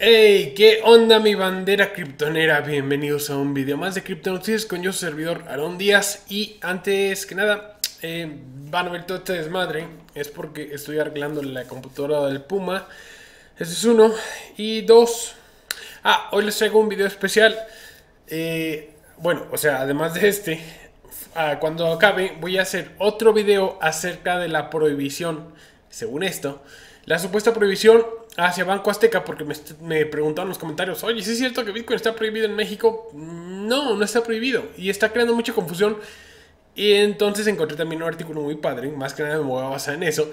Hey, ¿qué onda mi bandera criptonera? Bienvenidos a un video más de Cripto Noticias con yo, su servidor Aarón Díaz. Y antes que nada, eh, van a ver todo este desmadre. Es porque estoy arreglando la computadora del Puma. Ese es uno. Y dos, ah, hoy les traigo un video especial. Eh, bueno, o sea, además de este, ah, cuando acabe voy a hacer otro video acerca de la prohibición, según esto, la supuesta prohibición hacia Banco Azteca, porque me, me preguntaron en los comentarios, oye, ¿sí es cierto que Bitcoin está prohibido en México? No, no está prohibido. Y está creando mucha confusión. Y entonces encontré también un artículo muy padre, más que nada me voy a basar en eso,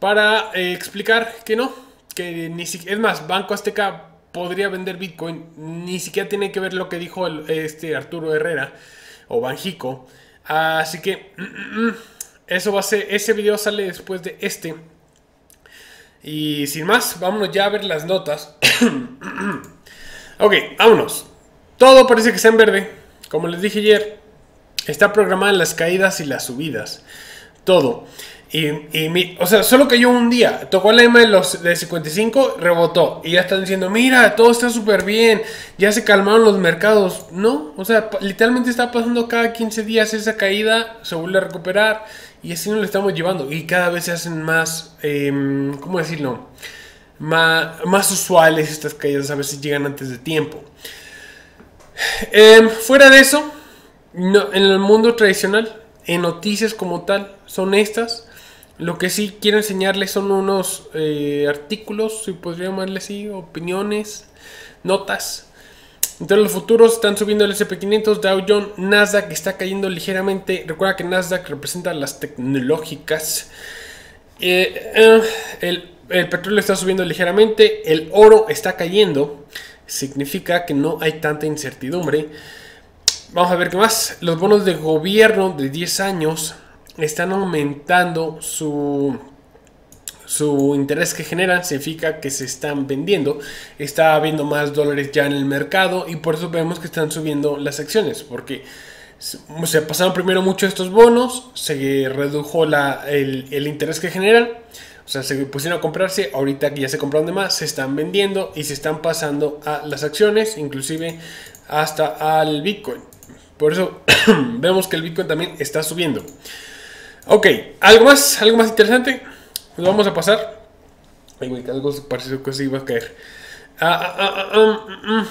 para eh, explicar que no, que ni siquiera, es más, Banco Azteca podría vender Bitcoin, ni siquiera tiene que ver lo que dijo el, este Arturo Herrera o Banjico. Así que eso va a ser, ese video sale después de este. Y sin más, vámonos ya a ver las notas. ok, vámonos. Todo parece que está en verde. Como les dije ayer, está programada las caídas y las subidas. Todo. Y, y o sea, solo cayó un día. Tocó la EMA de, los, de 55, rebotó. Y ya están diciendo, mira, todo está súper bien. Ya se calmaron los mercados. No, o sea, literalmente está pasando cada 15 días esa caída, se vuelve a recuperar. Y así nos lo estamos llevando. Y cada vez se hacen más, eh, ¿cómo decirlo? Más, más, usuales estas caídas. A veces llegan antes de tiempo. Eh, fuera de eso, en el mundo tradicional, en noticias como tal, son estas. Lo que sí quiero enseñarles son unos eh, artículos, si podría llamarle así, opiniones, notas entonces los futuros están subiendo el SP500, Dow Jones, Nasdaq está cayendo ligeramente. Recuerda que Nasdaq representa las tecnológicas. Eh, eh, el, el, petróleo está subiendo ligeramente, el oro está cayendo. Significa que no hay tanta incertidumbre. Vamos a ver qué más. Los bonos de gobierno de 10 años están aumentando su su interés que generan significa que se están vendiendo, está habiendo más dólares ya en el mercado y por eso vemos que están subiendo las acciones, porque se pasaron primero mucho estos bonos, se redujo la, el, interés que generan, o sea, se pusieron a comprarse, ahorita que ya se compraron de más, se están vendiendo y se están pasando a las acciones, inclusive hasta al Bitcoin. Por eso vemos que el Bitcoin también está subiendo. Ok, ¿algo más? ¿Algo más interesante? Vamos a pasar. Ay, güey, algo pareció que se iba a caer. Ah, ah, ah, mm,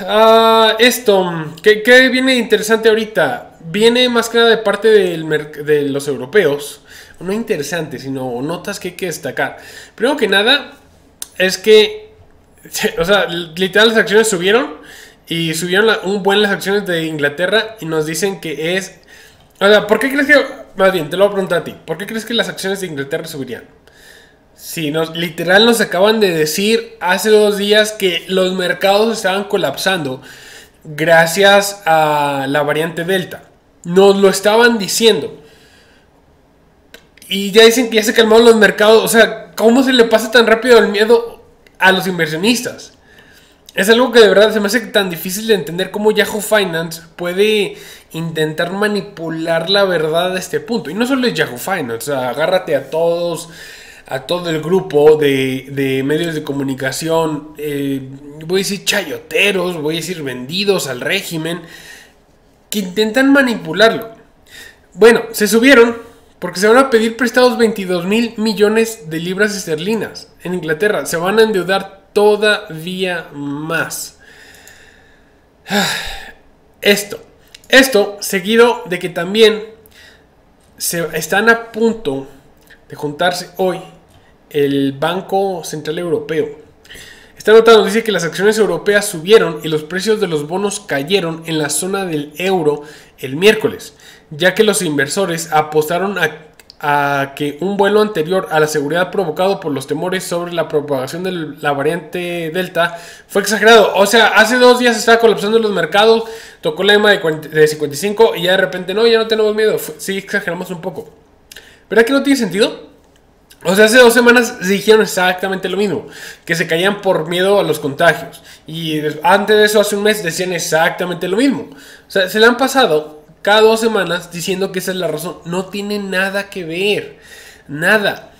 mm. esto, ¿qué, viene interesante ahorita? Viene más que nada de parte de los europeos. No interesante, sino notas que hay que destacar. Primero que nada, es que, o sea, literal las acciones subieron y subieron un buen las acciones de Inglaterra y nos dicen que es... O sea, ¿por qué crees que más bien, te lo voy a preguntar a ti. ¿Por qué crees que las acciones de Inglaterra subirían? Sí, nos, literal nos acaban de decir hace dos días que los mercados estaban colapsando gracias a la variante Delta. Nos lo estaban diciendo. Y ya dicen que ya se calmaron los mercados. O sea, ¿cómo se le pasa tan rápido el miedo a los inversionistas? Es algo que de verdad se me hace tan difícil de entender cómo Yahoo Finance puede intentar manipular la verdad a este punto. Y no solo es Yahoo Finance, o sea, agárrate a todos, a todo el grupo de, medios de comunicación, eh, voy a decir chayoteros, voy a decir vendidos al régimen, que intentan manipularlo. Bueno, se subieron porque se van a pedir prestados 22 mil millones de libras esterlinas en Inglaterra. Se van a endeudar todavía más. Esto esto seguido de que también se están a punto de juntarse hoy el Banco Central Europeo. Esta nota nos dice que las acciones europeas subieron y los precios de los bonos cayeron en la zona del euro el miércoles, ya que los inversores apostaron a a que un vuelo anterior a la seguridad provocado por los temores sobre la propagación de la variante Delta fue exagerado. O sea, hace dos días estaba colapsando los mercados, tocó la EMA de, 55 y ya de repente no, ya no tenemos miedo. Sí, exageramos un poco. ¿Verdad que no tiene sentido? O sea, hace dos semanas dijeron exactamente lo mismo, que se caían por miedo a los contagios. Y antes de eso, hace un mes, decían exactamente lo mismo. O sea, se le han pasado cada dos semanas diciendo que esa es la razón. No tiene nada que ver. Nada.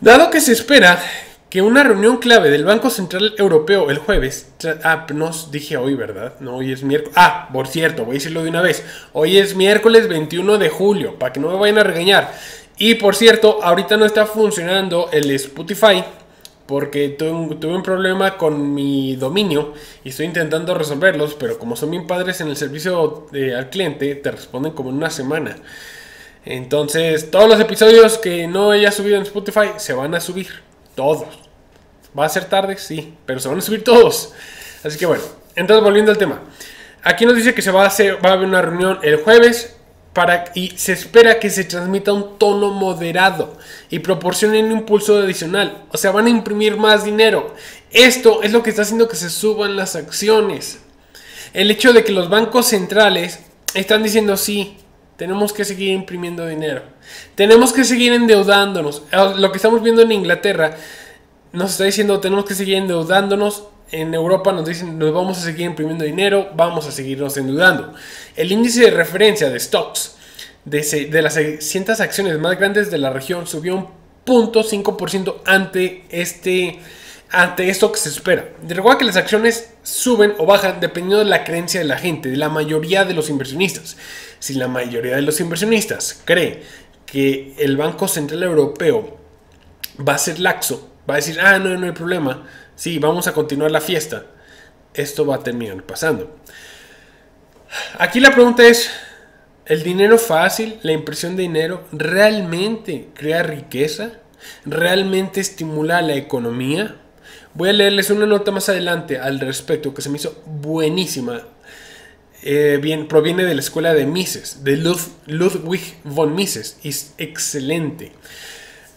Dado que se espera que una reunión clave del Banco Central Europeo el jueves, ah, no dije hoy, ¿verdad? No, hoy es miércoles. Ah, por cierto, voy a decirlo de una vez. Hoy es miércoles 21 de julio, para que no me vayan a regañar. Y por cierto, ahorita no está funcionando el Spotify porque tuve un, problema con mi dominio y estoy intentando resolverlos, pero como son bien padres en el servicio al cliente, te responden como en una semana. Entonces, todos los episodios que no haya subido en Spotify se van a subir. Todos. ¿Va a ser tarde? Sí, pero se van a subir todos. Así que bueno, entonces volviendo al tema. Aquí nos dice que se va a hacer, va a haber una reunión el jueves para, y se espera que se transmita un tono moderado y proporcione un impulso adicional. O sea, van a imprimir más dinero. Esto es lo que está haciendo que se suban las acciones. El hecho de que los bancos centrales están diciendo sí, tenemos que seguir imprimiendo dinero. Tenemos que seguir endeudándonos. Ah, lo que estamos viendo en Inglaterra nos está diciendo tenemos que seguir endeudándonos. En Europa nos dicen nos vamos a seguir imprimiendo dinero, vamos a seguirnos endeudando. El índice de referencia de stocks de, de las 600 acciones más grandes de la región subió un 0.5% ante este ante esto que se espera. Recuerda que las acciones suben o bajan dependiendo de la creencia de la gente, de la mayoría de los inversionistas. Si la mayoría de los inversionistas cree que el Banco Central Europeo va a ser laxo, va a decir, ah, no, no hay problema, sí, vamos a continuar la fiesta, esto va a terminar pasando. Aquí la pregunta es, ¿el dinero fácil, la impresión de dinero, realmente crea riqueza? ¿Realmente estimula la economía? Voy a leerles una nota más adelante al respecto que se me hizo buenísima. Eh, bien, proviene de la escuela de Mises, de Ludwig von Mises. Es excelente.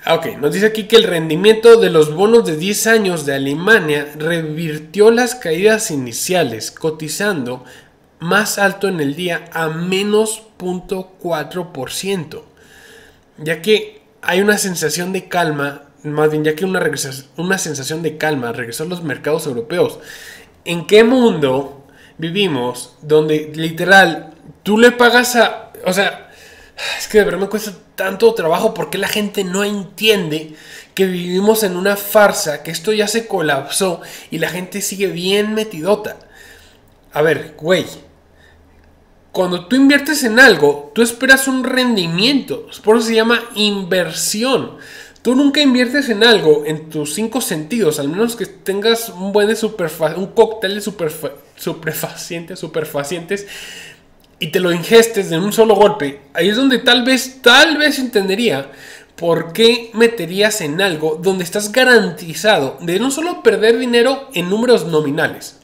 Ah, ok, nos dice aquí que el rendimiento de los bonos de 10 años de Alemania revirtió las caídas iniciales, cotizando más alto en el día a menos 0.4%, ya que hay una sensación de calma más bien ya que una, una sensación de calma regresó a los mercados europeos. ¿En qué mundo vivimos donde literal tú le pagas a... O sea, es que de verdad me cuesta tanto trabajo porque la gente no entiende que vivimos en una farsa, que esto ya se colapsó y la gente sigue bien metidota. A ver, güey, cuando tú inviertes en algo, tú esperas un rendimiento. Por eso se llama inversión. Tú nunca inviertes en algo en tus cinco sentidos, al menos que tengas un buen de un cóctel de superfacientes, superfacientes y te lo ingestes de un solo golpe. Ahí es donde tal vez, tal vez entendería por qué meterías en algo donde estás garantizado de no solo perder dinero en números nominales,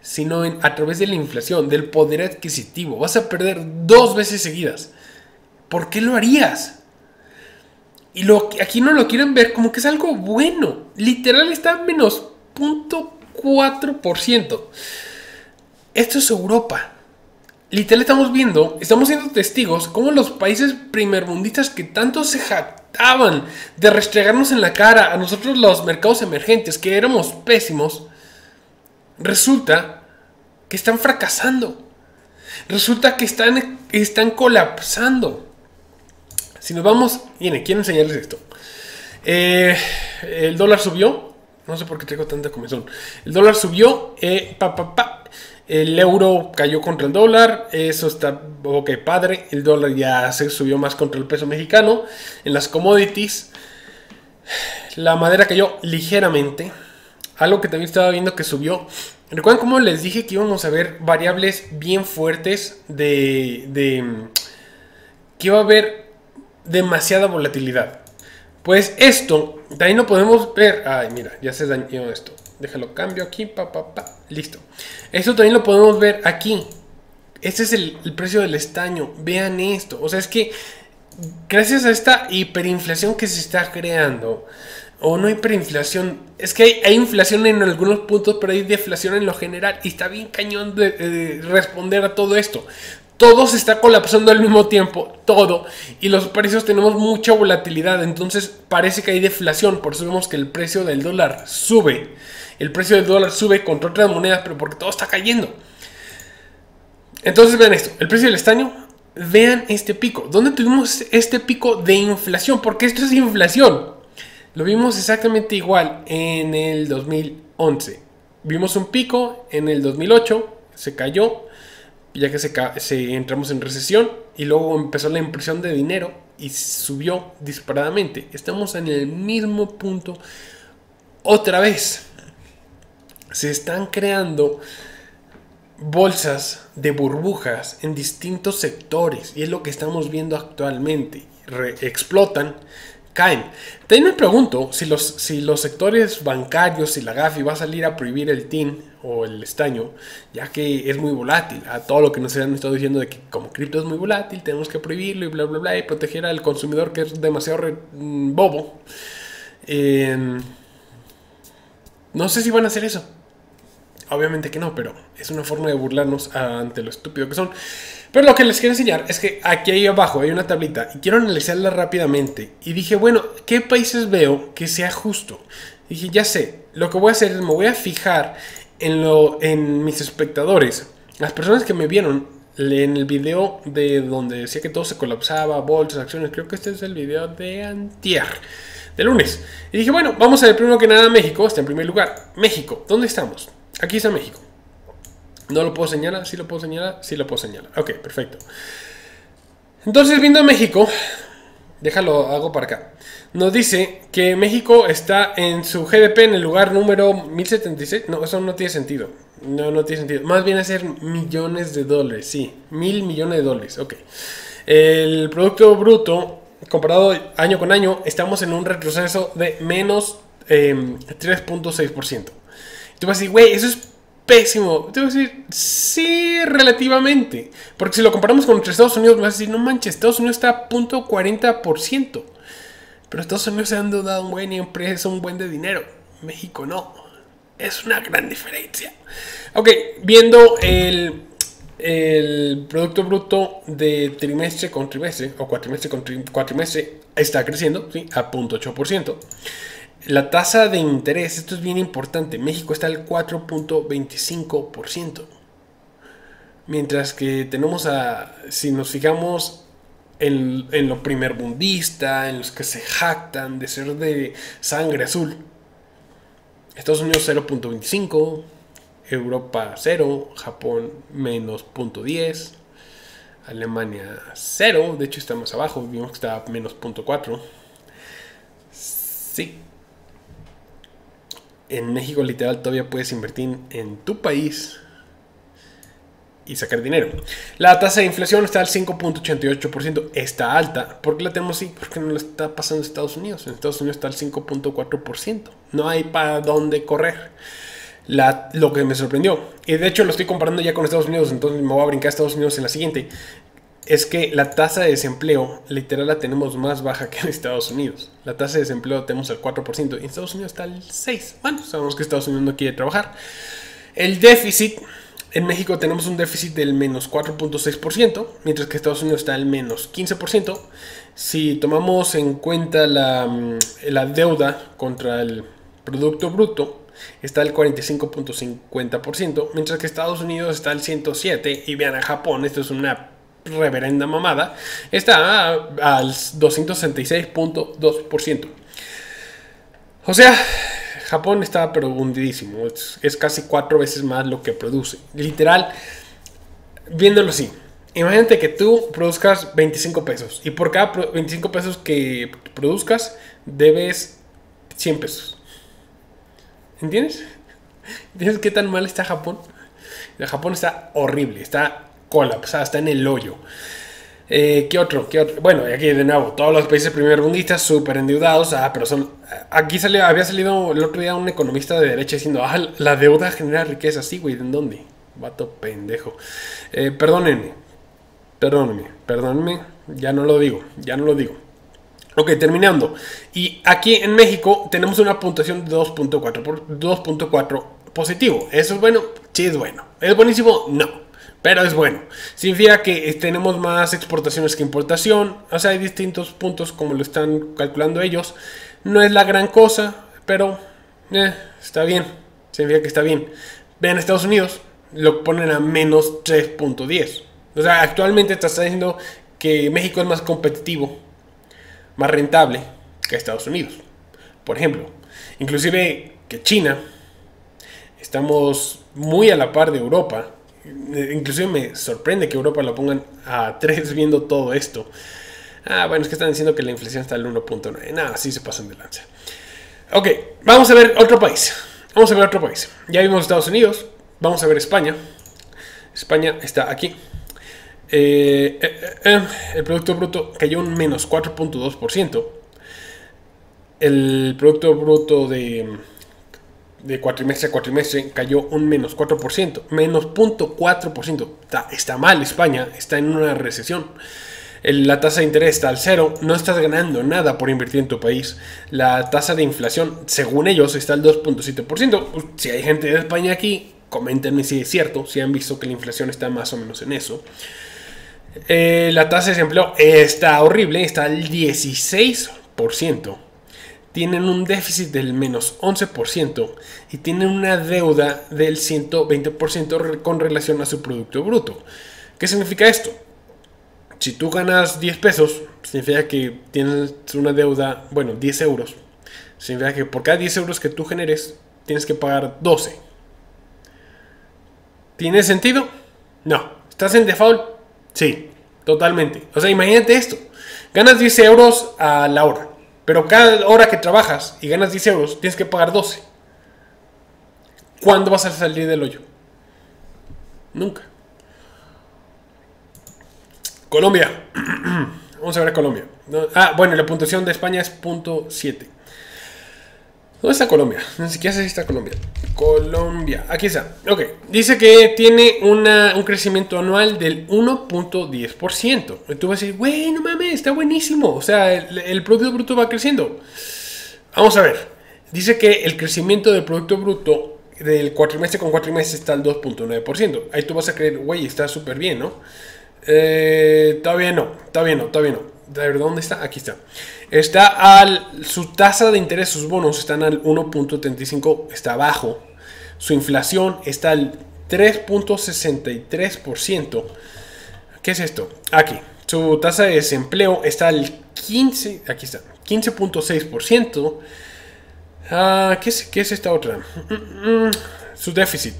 sino a través de la inflación, del poder adquisitivo. Vas a perder dos veces seguidas. ¿Por qué lo harías? Y lo, aquí no lo quieren ver como que es algo bueno. Literal está menos 0.4%. Esto es Europa. Literal estamos viendo, estamos siendo testigos como los países primermundistas que tanto se jactaban de restregarnos en la cara a nosotros los mercados emergentes, que éramos pésimos, resulta que están fracasando. Resulta que están, están colapsando. Si nos vamos, viene, quiero enseñarles esto. Eh, el dólar subió. No sé por qué tengo tanta comezón. El dólar subió. Eh, el euro cayó contra el dólar. Eso está ok, padre. El dólar ya se subió más contra el peso mexicano. En las commodities, la madera cayó ligeramente. Algo que también estaba viendo que subió. ¿Recuerdan cómo les dije que íbamos a ver variables bien fuertes de, de que iba a haber demasiada volatilidad. Pues esto, de ahí no podemos ver. Ay, mira, ya se dañó esto. Déjalo, cambio aquí, pa, pa, pa. Listo. Esto también lo podemos ver aquí. Este es el, precio del estaño. Vean esto. O sea, es que gracias a esta hiperinflación que se está creando, o no hiperinflación, es que hay, inflación en algunos puntos, pero hay deflación en lo general. Y está bien cañón de responder a todo esto todo se está colapsando al mismo tiempo, todo, y los precios tenemos mucha volatilidad, entonces parece que hay deflación, por eso vemos que el precio del dólar sube, el precio del dólar sube contra otras monedas, pero porque todo está cayendo. Entonces vean esto, el precio del estaño, vean este pico, ¿dónde tuvimos este pico de inflación? Porque esto es inflación. Lo vimos exactamente igual en el 2011. Vimos un pico en el 2008, se cayó, ya que se, se entramos en recesión y luego empezó la impresión de dinero y subió disparadamente. Estamos en el mismo punto otra vez. Se están creando bolsas de burbujas en distintos sectores y es lo que estamos viendo actualmente. explotan, caen. También me pregunto si los, si los sectores bancarios, si la GAFI va a salir a prohibir el TIN o el estaño, ya que es muy volátil. A todo lo que nos han estado diciendo de que como cripto es muy volátil, tenemos que prohibirlo y bla, bla, bla, y proteger al consumidor que es demasiado mm, bobo. no sé si van a hacer eso. Obviamente que no, pero es una forma de burlarnos ante lo estúpido que son. Pero lo que les quiero enseñar es que aquí ahí abajo hay una tablita y quiero analizarla rápidamente. Y dije, bueno, ¿qué países veo que sea justo? dije, ya sé, lo que voy a hacer es me voy a fijar en, lo, en mis espectadores, las personas que me vieron en el video de donde decía que todo se colapsaba, bolsas, acciones, creo que este es el video de antier, de lunes. Y dije, bueno, vamos a ver primero que nada México, está en primer lugar. México, ¿dónde estamos? Aquí está México. ¿No lo puedo señalar? ¿Sí lo puedo señalar? Sí lo puedo señalar. Ok, perfecto. Entonces, viendo México, déjalo, hago para acá. Nos dice que México está en su GDP en el lugar número 1076. No, eso no tiene sentido. No, no tiene sentido. Más bien a ser millones de dólares. Sí, mil millones de dólares. Ok. El Producto Bruto, comparado año con año, estamos en un retroceso de menos 3.6%. Tú vas a decir, güey, eso es pésimo. Te voy a decir, sí, relativamente. Porque si lo comparamos con Estados Unidos, me vas a decir, no manches, Estados Unidos está a punto 40%. Pero Estados Unidos se han dado un buen y empresa un buen de dinero. México no. Es una gran diferencia. Ok, viendo el, el Producto Bruto de trimestre con trimestre, o cuatrimestre con cuatrimestre, está creciendo, ¿sí? A 0.8%. La tasa de interés, esto es bien importante, México está al 4.25%. Mientras que tenemos a, si nos fijamos en, en lo primerbundista, en los que se jactan de ser de sangre azul, Estados Unidos 0.25, Europa 0, Japón menos 0.10, Alemania 0, de hecho está más abajo, vimos que está menos 0.4. Sí, en México literal todavía puedes invertir en tu país y sacar dinero. La tasa de inflación está al 5.88%, está alta. ¿Por qué la tenemos así? Porque no lo está pasando en Estados Unidos. En Estados Unidos está al 5.4%. No hay para dónde correr. lo que me sorprendió, y de hecho lo estoy comparando ya con Estados Unidos, entonces me voy a brincar a Estados Unidos en la siguiente, es que la tasa de desempleo literal la tenemos más baja que en Estados Unidos. La tasa de desempleo tenemos al 4% y en Estados Unidos está al 6%. Bueno, sabemos que Estados Unidos no quiere trabajar. El déficit, en México tenemos un déficit del menos 4.6%, mientras que Estados Unidos está al menos 15%. Si tomamos en cuenta la, mm, la deuda contra el Producto Bruto, está al 45.50%, mientras que Estados Unidos está al 107% y vean a Japón, esto es una reverenda mamada, está al 266.2%. O sea, Japón está pero. Es, casi cuatro veces más lo que produce. Literal, viéndolo así. Imagínate que tú produzcas 25 pesos y por cada 25 pesos que produzcas debes 100 pesos. ¿Entiendes? ¿Entiendes qué tan mal está Japón? Japón está horrible, está colapsada, está en el hoyo. Eh, ¿Qué otro? ¿Qué otro? Bueno, aquí de nuevo, todos los países primerbundistas súper endeudados. Ah, pero son. Aquí salió, había salido el otro día un economista de derecha diciendo, ah, la deuda genera riqueza. Sí, güey, ¿en dónde? Vato pendejo. Eh, perdónenme. Perdónenme. Perdónenme. Ya no lo digo. Ya no lo digo. Ok, terminando. Y aquí en México tenemos una puntuación de 2.4 por 2.4 positivo. ¿Eso es bueno? Sí, es bueno. ¿Es buenísimo? No. Pero es bueno. Significa que tenemos más exportaciones que importación. O sea, hay distintos puntos como lo están calculando ellos. No es la gran cosa, pero eh, está bien. Significa que está bien. Vean Estados Unidos, lo ponen a menos 3.10. O sea, actualmente está diciendo que México es más competitivo, más rentable que Estados Unidos. Por ejemplo, inclusive que China, estamos muy a la par de Europa. Inclusive me sorprende que Europa lo pongan a 3 viendo todo esto. Ah, bueno, es que están diciendo que la inflación está al 1.9. Nada, así se pasan de lanza. Ok, vamos a ver otro país. Vamos a ver otro país. Ya vimos Estados Unidos. Vamos a ver España. España está aquí. Eh, eh, eh, el Producto Bruto cayó un menos 4.2%. El Producto Bruto de, de cuatrimestre a cuatrimestre cayó un menos 4%. Menos 0.4%. Está, está mal España. Está en una recesión la tasa de interés está al cero, no estás ganando nada por invertir en tu país. La tasa de inflación, según ellos, está al 2.7%. Si hay gente de España aquí, coméntenme si es cierto, si han visto que la inflación está más o menos en eso. Eh, la tasa de desempleo está horrible, está al 16%. Tienen un déficit del menos 11% y tienen una deuda del 120% con relación a su Producto Bruto. ¿Qué significa esto? si tú ganas 10 pesos, significa que tienes una deuda, bueno, 10 euros. Significa que por cada 10 euros que tú generes, tienes que pagar 12. ¿Tiene sentido? No. ¿Estás en default? Sí, totalmente. O sea, imagínate esto. Ganas 10 euros a la hora. Pero cada hora que trabajas y ganas 10 euros, tienes que pagar 12. ¿Cuándo vas a salir del hoyo? Nunca. Colombia. Vamos a ver Colombia. Ah, bueno, la puntuación de España es punto .7. ¿Dónde está Colombia? Siquiera sé si está Colombia. Colombia. Aquí está. Ok. Dice que tiene un crecimiento anual del 1.10%. Tú vas a decir, güey, no mames, está buenísimo. O sea, el, el, Producto Bruto va creciendo. Vamos a ver. Dice que el crecimiento del Producto Bruto del cuatrimestre con cuatrimestre está al 2.9%. Ahí tú vas a creer, güey, está súper bien, ¿no? Eh, todavía no, todavía no, todavía no. ¿Dónde está? Aquí está. Está al. Su tasa de interés, sus bonos están al 1.35, está bajo. Su inflación está al 3.63%. ¿Qué es esto? Aquí. Su tasa de desempleo está al 15. Aquí está. 15.6%. Ah, ¿qué, es, ¿Qué es esta otra? Mm, mm, mm. Su déficit.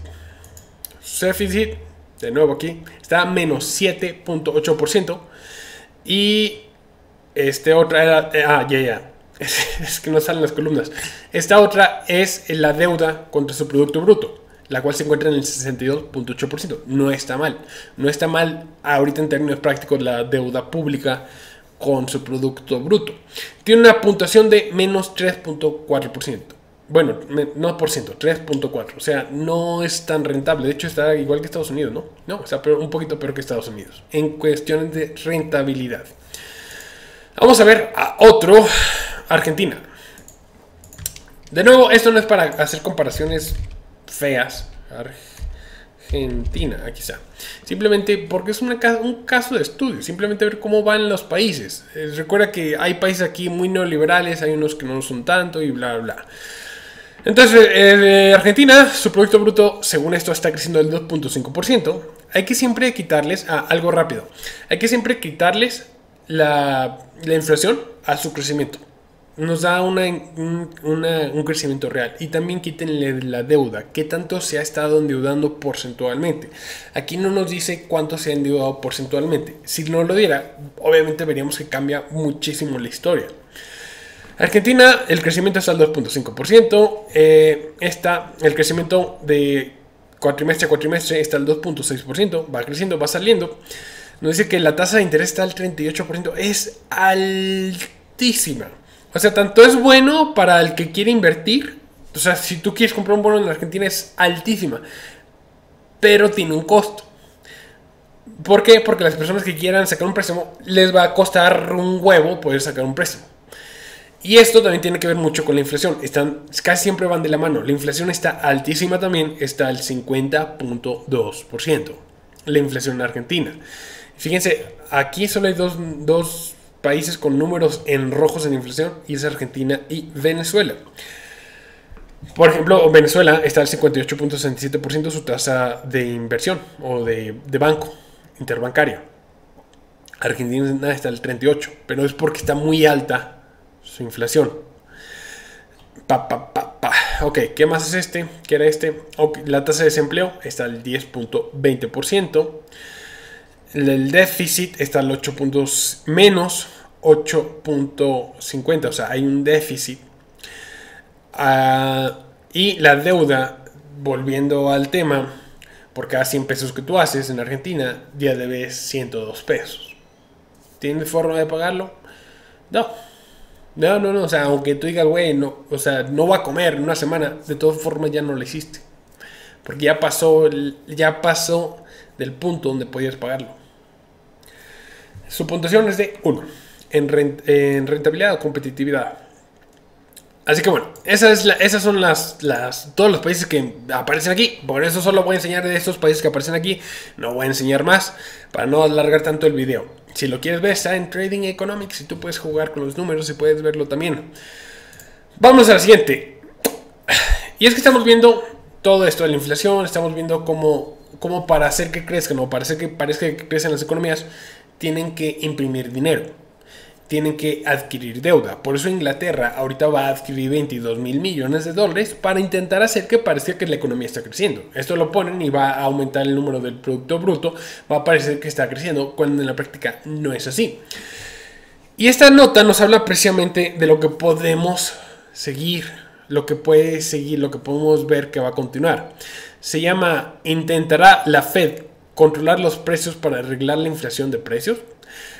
Su déficit de nuevo aquí, está a menos 7.8%. Y este otra era, eh, ah, ya, ya, es, que no salen las columnas. Esta otra es la deuda contra su Producto Bruto, la cual se encuentra en el 62.8%. No está mal. No está mal ahorita en términos prácticos la deuda pública con su Producto Bruto. Tiene una puntuación de menos 3.4%. Bueno, no por ciento, 3.4. O sea, no es tan rentable. De hecho, está igual que Estados Unidos, ¿no? No, está un poquito peor que Estados Unidos. En cuestiones de rentabilidad. Vamos a ver a otro, Argentina. De nuevo, esto no es para hacer comparaciones feas. Argentina, está. Simplemente porque es un caso de estudio. Simplemente ver cómo van los países. Eh, recuerda que hay países aquí muy neoliberales, hay unos que no son tanto y bla, bla. Entonces, eh, Argentina, su Producto Bruto, según esto, está creciendo del 2.5%. Hay que siempre quitarles, ah, algo rápido, hay que siempre quitarles la, inflación a su crecimiento. Nos da una, un crecimiento real. Y también quítenle la deuda, qué tanto se ha estado endeudando porcentualmente. Aquí no nos dice cuánto se ha endeudado porcentualmente. Si no lo diera, obviamente veríamos que cambia muchísimo la historia. Argentina, el crecimiento está al 2.5%. Eh, el crecimiento de cuatrimestre a cuatrimestre está al 2.6%. Va creciendo, va saliendo. Nos dice que la tasa de interés está al 38%. Es altísima. O sea, tanto es bueno para el que quiere invertir. O sea, si tú quieres comprar un bono en Argentina es altísima. Pero tiene un costo. ¿Por qué? Porque las personas que quieran sacar un préstamo les va a costar un huevo poder sacar un préstamo. Y esto también tiene que ver mucho con la inflación. Están, casi siempre van de la mano. La inflación está altísima también, está al 50.2%. La inflación en Argentina. Fíjense, aquí solo hay dos, dos países con números en rojos en inflación y es Argentina y Venezuela. Por ejemplo, Venezuela está al 58.67% su tasa de inversión o de, de banco interbancaria. Argentina está al 38%, pero es porque está muy alta su inflación. Pa, pa, pa, pa. Ok, ¿qué más es este? ¿Qué era este? La tasa de desempleo está al 10.20%. El déficit está al 8 puntos menos 8.50, o sea, hay un déficit. Uh, y la deuda, volviendo al tema, por cada 100 pesos que tú haces en Argentina, ya debes 102 pesos. ¿Tienes forma de pagarlo? No. No, no, no, o sea, aunque tú digas, güey, no, o sea, no va a comer en una semana, de todas formas ya no lo hiciste. Porque ya pasó, ya pasó del punto donde podías pagarlo. Su puntuación es de 1 en, rentabilidad o competitividad. Así que bueno, esas, esas son las, las, todos los países que aparecen aquí. Por eso solo voy a enseñar de estos países que aparecen aquí. No voy a enseñar más para no alargar tanto el video. Si lo quieres ver, está en Trading Economics y tú puedes jugar con los números y puedes verlo también. Vamos a la siguiente. Y es que estamos viendo todo esto de la inflación, estamos viendo cómo, cómo para hacer que crezcan o para hacer que parezca que crecen las economías, tienen que imprimir dinero, tienen que adquirir deuda. Por eso Inglaterra ahorita va a adquirir 22 mil millones de dólares para intentar hacer que parezca que la economía está creciendo. Esto lo ponen y va a aumentar el número del Producto Bruto, va a parecer que está creciendo, cuando en la práctica no es así. Y esta nota nos habla precisamente de lo que podemos seguir, lo que puede seguir, lo que podemos ver que va a continuar. Se llama Intentará la Fed controlar los precios para arreglar la inflación de precios.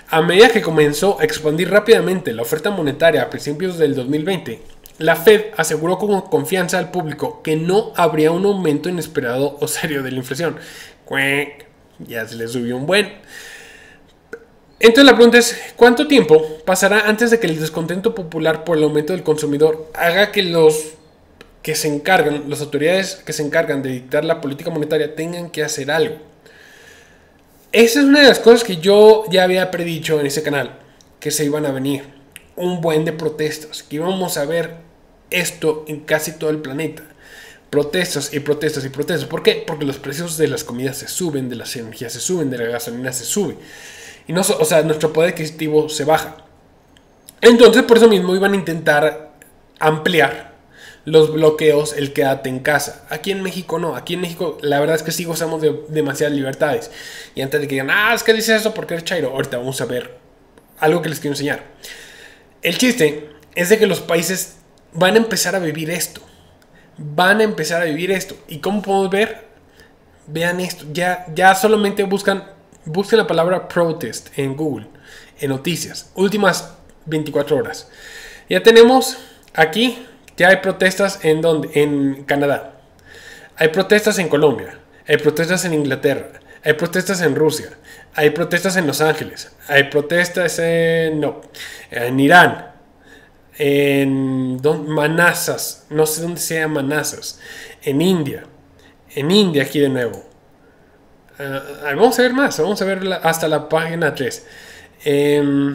A medida que comenzó a expandir rápidamente la oferta monetaria a principios del 2020, la Fed aseguró con confianza al público que no habría un aumento inesperado o serio de la inflación. Ya se le subió un buen. Entonces la pregunta es, ¿cuánto tiempo pasará antes de que el descontento popular por el aumento del consumidor haga que los que se encargan, las autoridades que se encargan de dictar la política monetaria tengan que hacer algo? Esa es una de las cosas que yo ya había predicho en ese canal, que se iban a venir un buen de protestas, que íbamos a ver esto en casi todo el planeta. Protestas y protestas y protestas. ¿Por qué? Porque los precios de las comidas se suben, de las energías se suben, de la gasolina se sube. Y no, o sea, nuestro poder adquisitivo se baja. Entonces, por eso mismo iban a intentar ampliar los bloqueos, el quédate en casa. Aquí en México no, aquí en México la verdad es que sí gozamos de demasiadas libertades. Y antes de que digan, ah, es que dices eso porque eres chairo, ahorita vamos a ver algo que les quiero enseñar. El chiste es de que los países van a empezar a vivir esto. Van a empezar a vivir esto. ¿Y cómo podemos ver? Vean esto. Ya, ya solamente buscan, busquen la palabra protest en Google, en noticias. Últimas 24 horas. Ya tenemos aquí ya hay protestas en donde? En Canadá. Hay protestas en Colombia. Hay protestas en Inglaterra. Hay protestas en Rusia. Hay protestas en Los Ángeles. Hay protestas en. No. En Irán. En Manasas. No sé dónde sea Manasas. En India. En India aquí de nuevo. Uh, vamos a ver más. Vamos a ver hasta la página 3. Eh,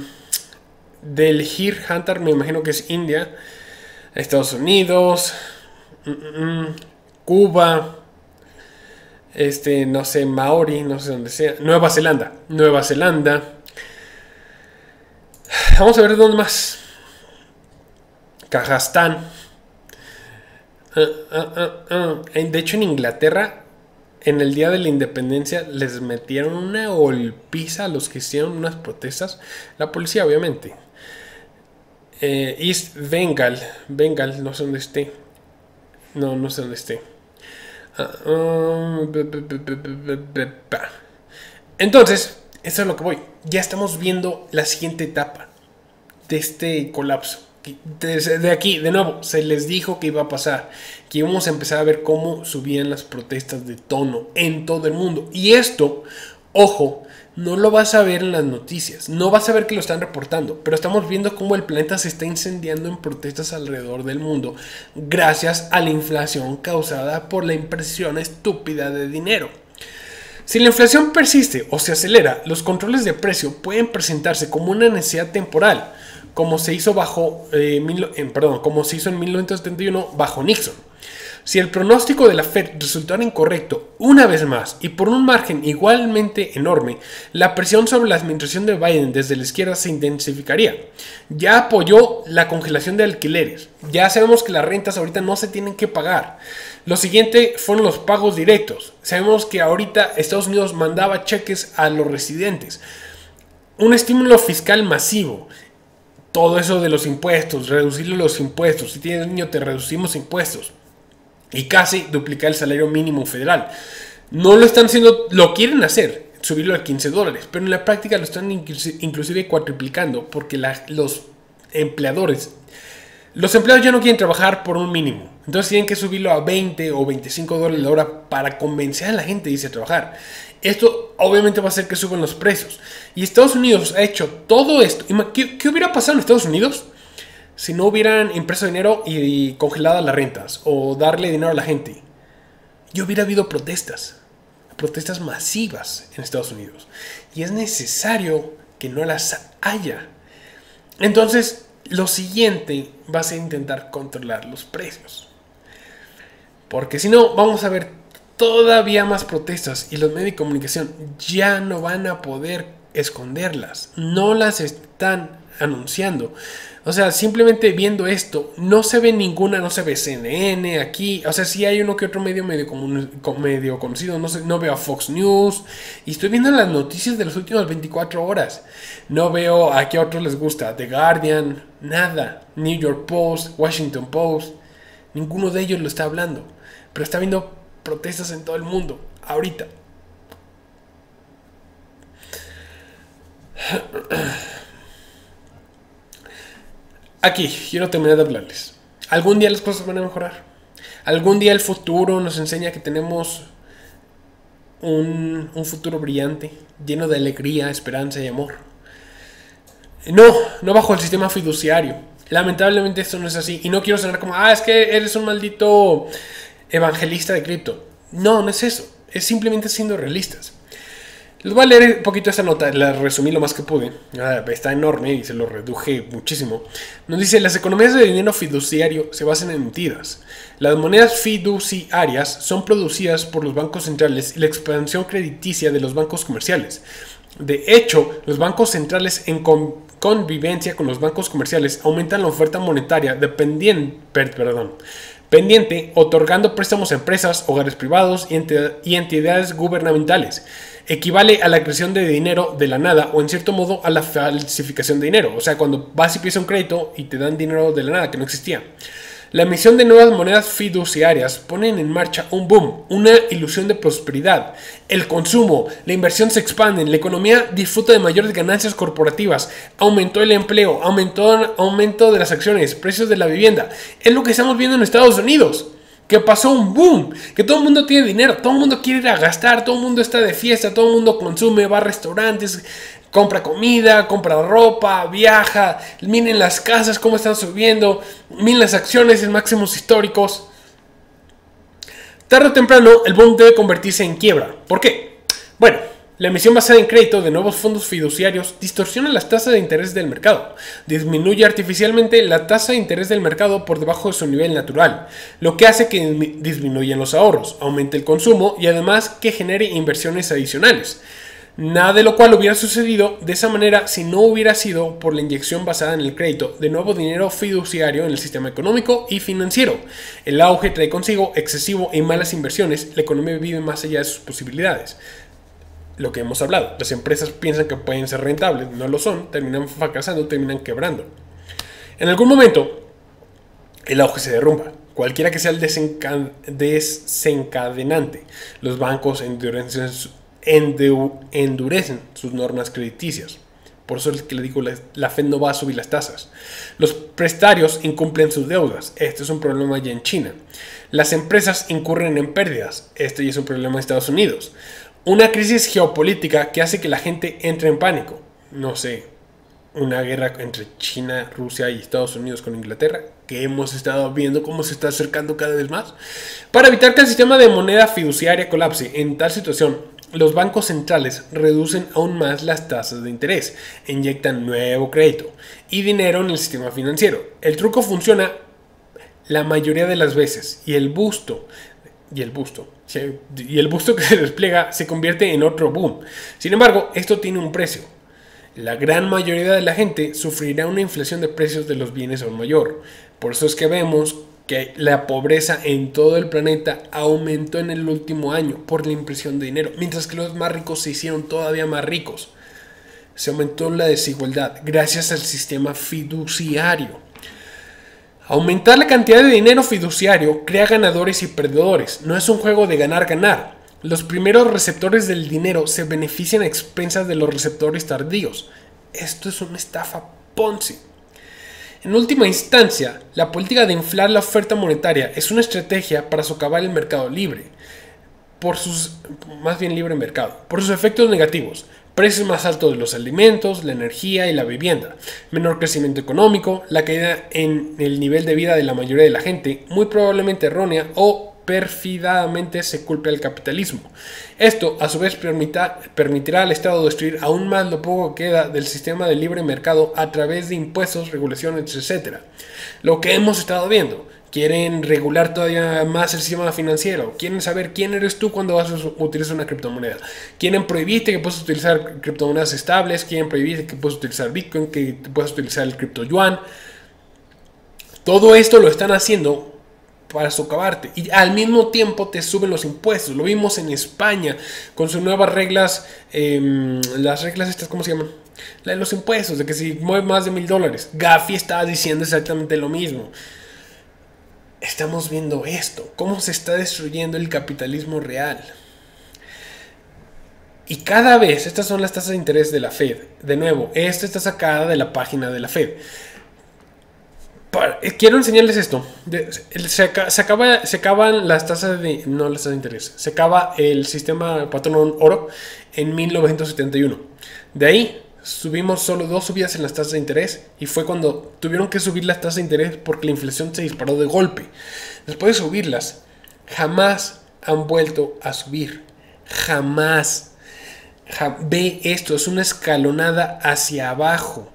del Hir Hunter, me imagino que es India. Estados Unidos, mm, mm, mm, Cuba, este, no sé, Maori, no sé dónde sea, Nueva Zelanda, Nueva Zelanda. Vamos a ver dónde más. Kazajstán. Ah, ah, ah, de hecho, en Inglaterra, en el día de la independencia, les metieron una golpiza a los que hicieron unas protestas. La policía, obviamente. Eh, East Bengal. Bengal, no sé dónde esté. No, no sé dónde esté. Entonces, eso es lo que voy. Ya estamos viendo la siguiente etapa de este colapso. de aquí, de nuevo, se les dijo que iba a pasar, que íbamos a empezar a ver cómo subían las protestas de tono en todo el mundo. Y esto, ojo, no lo vas a ver en las noticias, no vas a ver que lo están reportando, pero estamos viendo cómo el planeta se está incendiando en protestas alrededor del mundo gracias a la inflación causada por la impresión estúpida de dinero. Si la inflación persiste o se acelera, los controles de precio pueden presentarse como una necesidad temporal, como se hizo bajo, eh, perdón, como se hizo en 1971 bajo Nixon. Si el pronóstico de la Fed resultara incorrecto una vez más y por un margen igualmente enorme, la presión sobre la administración de Biden desde la izquierda se intensificaría. Ya apoyó la congelación de alquileres. Ya sabemos que las rentas ahorita no se tienen que pagar. Lo siguiente fueron los pagos directos. Sabemos que ahorita Estados Unidos mandaba cheques a los residentes. Un estímulo fiscal masivo todo eso de los impuestos, reducirle los impuestos. Si tienes niño, te reducimos impuestos y casi duplicar el salario mínimo federal. No lo están haciendo, lo quieren hacer, subirlo a 15 dólares, pero en la práctica lo están inclusive cuatriplicando porque los empleadores, los empleados ya no quieren trabajar por un mínimo. Entonces tienen que subirlo a 20 o 25 dólares la hora para convencer a la gente de irse a trabajar. Esto obviamente va a hacer que suban los precios. Y Estados Unidos ha hecho todo esto. ¿Qué, qué hubiera pasado en Estados Unidos? Si no hubieran impreso dinero y, congeladas las rentas o darle dinero a la gente, yo hubiera habido protestas, protestas masivas en Estados Unidos. Y es necesario que no las haya. Entonces, lo siguiente va a ser intentar controlar los precios. Porque si no, vamos a ver todavía más protestas y los medios de comunicación ya no van a poder esconderlas. No las están anunciando. O sea, simplemente viendo esto, no se ve ninguna, no se ve CNN aquí. O sea, sí hay uno que otro medio medio, medio conocido, no, sé, no veo a Fox News. Y estoy viendo las noticias de las últimas 24 horas. No veo a qué otros les gusta. The Guardian, nada. New York Post, Washington Post. Ninguno de ellos lo está hablando. Pero está viendo protestas en todo el mundo. Ahorita. Aquí, quiero terminar de hablarles. Algún día las cosas van a mejorar. Algún día el futuro nos enseña que tenemos un, futuro brillante, lleno de alegría, esperanza y amor. No, no bajo el sistema fiduciario. Lamentablemente esto no es así. Y no quiero sonar como, ah, es que eres un maldito evangelista de cripto. No, no es eso. Es simplemente siendo realistas. Les voy a leer un poquito esta nota, la resumí lo más que pude. Ah, está enorme y se lo reduje muchísimo. Nos dice, las economías de dinero fiduciario se basan en mentiras. Las monedas fiduciarias son producidas por los bancos centrales y la expansión crediticia de los bancos comerciales. De hecho, los bancos centrales en convivencia con los bancos comerciales aumentan la oferta monetaria dependiente, pendiente, otorgando préstamos a empresas, hogares privados y entidades gubernamentales equivale a la creación de dinero de la nada o en cierto modo a la falsificación de dinero. O sea, cuando vas y pides un crédito y te dan dinero de la nada que no existía. La emisión de nuevas monedas fiduciarias ponen en marcha un boom, una ilusión de prosperidad. El consumo, la inversión se expanden, la economía disfruta de mayores ganancias corporativas, aumentó el empleo, aumentó aumento de las acciones, precios de la vivienda. Es lo que estamos viendo en Estados Unidos que pasó un boom, que todo el mundo tiene dinero, todo el mundo quiere ir a gastar, todo el mundo está de fiesta, todo el mundo consume, va a restaurantes, compra comida, compra ropa, viaja, miren las casas cómo están subiendo, miren las acciones en máximos históricos. Tarde o temprano el boom debe convertirse en quiebra. ¿Por qué? Bueno, la emisión basada en crédito de nuevos fondos fiduciarios distorsiona las tasas de interés del mercado, disminuye artificialmente la tasa de interés del mercado por debajo de su nivel natural, lo que hace que disminuyan los ahorros, aumente el consumo y además que genere inversiones adicionales. Nada de lo cual hubiera sucedido de esa manera si no hubiera sido por la inyección basada en el crédito de nuevo dinero fiduciario en el sistema económico y financiero. El auge trae consigo excesivo y malas inversiones, la economía vive más allá de sus posibilidades lo que hemos hablado. Las empresas piensan que pueden ser rentables, no lo son, terminan fracasando, terminan quebrando. En algún momento, el auge se derrumba, cualquiera que sea el desencadenante. Los bancos endurecen, sus normas crediticias. Por eso es que le digo, la Fed no va a subir las tasas. Los prestarios incumplen sus deudas. Este es un problema ya en China. Las empresas incurren en pérdidas. Este ya es un problema en Estados Unidos. Una crisis geopolítica que hace que la gente entre en pánico. No sé, una guerra entre China, Rusia y Estados Unidos con Inglaterra, que hemos estado viendo cómo se está acercando cada vez más. Para evitar que el sistema de moneda fiduciaria colapse, en tal situación, los bancos centrales reducen aún más las tasas de interés, inyectan nuevo crédito y dinero en el sistema financiero. El truco funciona la mayoría de las veces y el busto y el busto y el busto que se despliega se convierte en otro boom. Sin embargo, esto tiene un precio. La gran mayoría de la gente sufrirá una inflación de precios de los bienes aún mayor. Por eso es que vemos que la pobreza en todo el planeta aumentó en el último año por la impresión de dinero, mientras que los más ricos se hicieron todavía más ricos. Se aumentó la desigualdad gracias al sistema fiduciario. Aumentar la cantidad de dinero fiduciario crea ganadores y perdedores. No es un juego de ganar-ganar. Los primeros receptores del dinero se benefician a expensas de los receptores tardíos. Esto es una estafa Ponzi. En última instancia, la política de inflar la oferta monetaria es una estrategia para socavar el mercado libre, por sus, más bien libre mercado, por sus efectos negativos, precios más altos de los alimentos, la energía y la vivienda, menor crecimiento económico, la caída en el nivel de vida de la mayoría de la gente, muy probablemente errónea o perfidamente se culpe al capitalismo. Esto, a su vez, permitirá al Estado destruir aún más lo poco que queda del sistema de libre mercado a través de impuestos, regulaciones, etc. Lo que hemos estado viendo. Quieren regular todavía más el sistema financiero. Quieren saber quién eres tú cuando vas a utilizar una criptomoneda. Quieren prohibirte que puedas utilizar criptomonedas estables. Quieren prohibirte que puedas utilizar Bitcoin, que puedas utilizar el cripto yuan. Todo esto lo están haciendo para socavarte. Y al mismo tiempo te suben los impuestos. Lo vimos en España con sus nuevas reglas. Em, las reglas estas, ¿cómo se llaman? La de los impuestos, de que si mueve más de mil dólares. Gafi estaba diciendo exactamente lo mismo. Estamos viendo esto. Cómo se está destruyendo el capitalismo real. Y cada vez, estas son las tasas de interés de la Fed. De nuevo, esta está sacada de la página de la Fed. Eh, quiero enseñarles esto. se, acaba, se, acaban las tasas de. No las tasas de interés. Se acaba el sistema patrón oro en 1971. De ahí subimos solo dos subidas en las tasas de interés y fue cuando tuvieron que subir las tasas de interés porque la inflación se disparó de golpe. Después de subirlas, jamás han vuelto a subir. Jamás. ve esto, es una escalonada hacia abajo.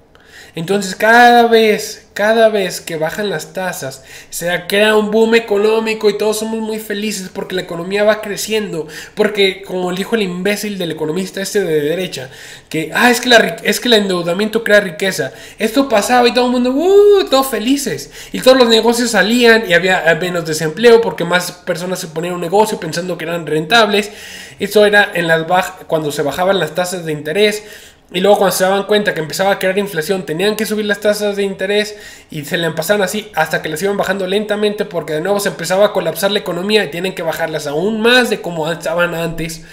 Entonces cada vez, cada vez que bajan las tasas, se crea un boom económico y todos somos muy felices porque la economía va creciendo. Porque como dijo el imbécil del economista este de derecha, que, ah, es que, la, es que el endeudamiento crea riqueza. Esto pasaba y todo el mundo, uh, todos felices. Y todos los negocios salían y había menos desempleo porque más personas se ponían un negocio pensando que eran rentables. Esto era en las cuando se bajaban las tasas de interés y luego cuando se daban cuenta que empezaba a crear inflación, tenían que subir las tasas de interés y se le pasaban así hasta que las iban bajando lentamente porque de nuevo se empezaba a colapsar la economía y tienen que bajarlas aún más de como estaban antes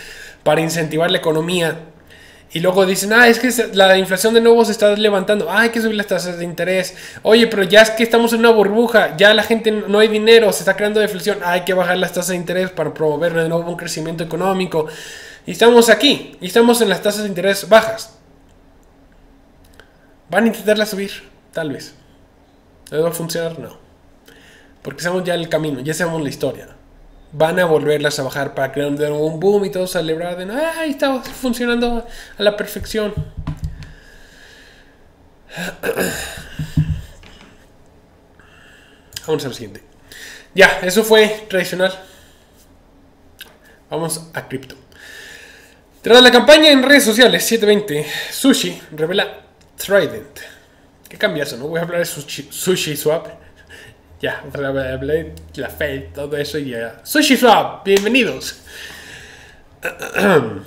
para incentivar la economía. Y luego dicen, ah, es que la inflación de nuevo se está levantando, ah, hay que subir las tasas de interés. Oye, pero ya es que estamos en una burbuja, ya la gente no hay dinero, se está creando deflación, hay que bajar las tasas de interés para promover de nuevo un crecimiento económico. Y estamos aquí, y estamos en las tasas de interés bajas. ¿Van a intentarla subir? Tal vez. ¿Va a funcionar? No. Porque sabemos ya el camino, ya sabemos la historia. Van a volverlas a bajar para crear un boom y todos celebrar de ¡ay! Está funcionando a la perfección. Vamos al siguiente. Ya, eso fue tradicional. Vamos a cripto. Tras la campaña en redes sociales 720, Sushi revela Trident. ¿Qué cambia eso? No voy a hablar de sushi, Swap. Ya, hablé la fe, todo eso y ya. Sushi Swap, bienvenidos.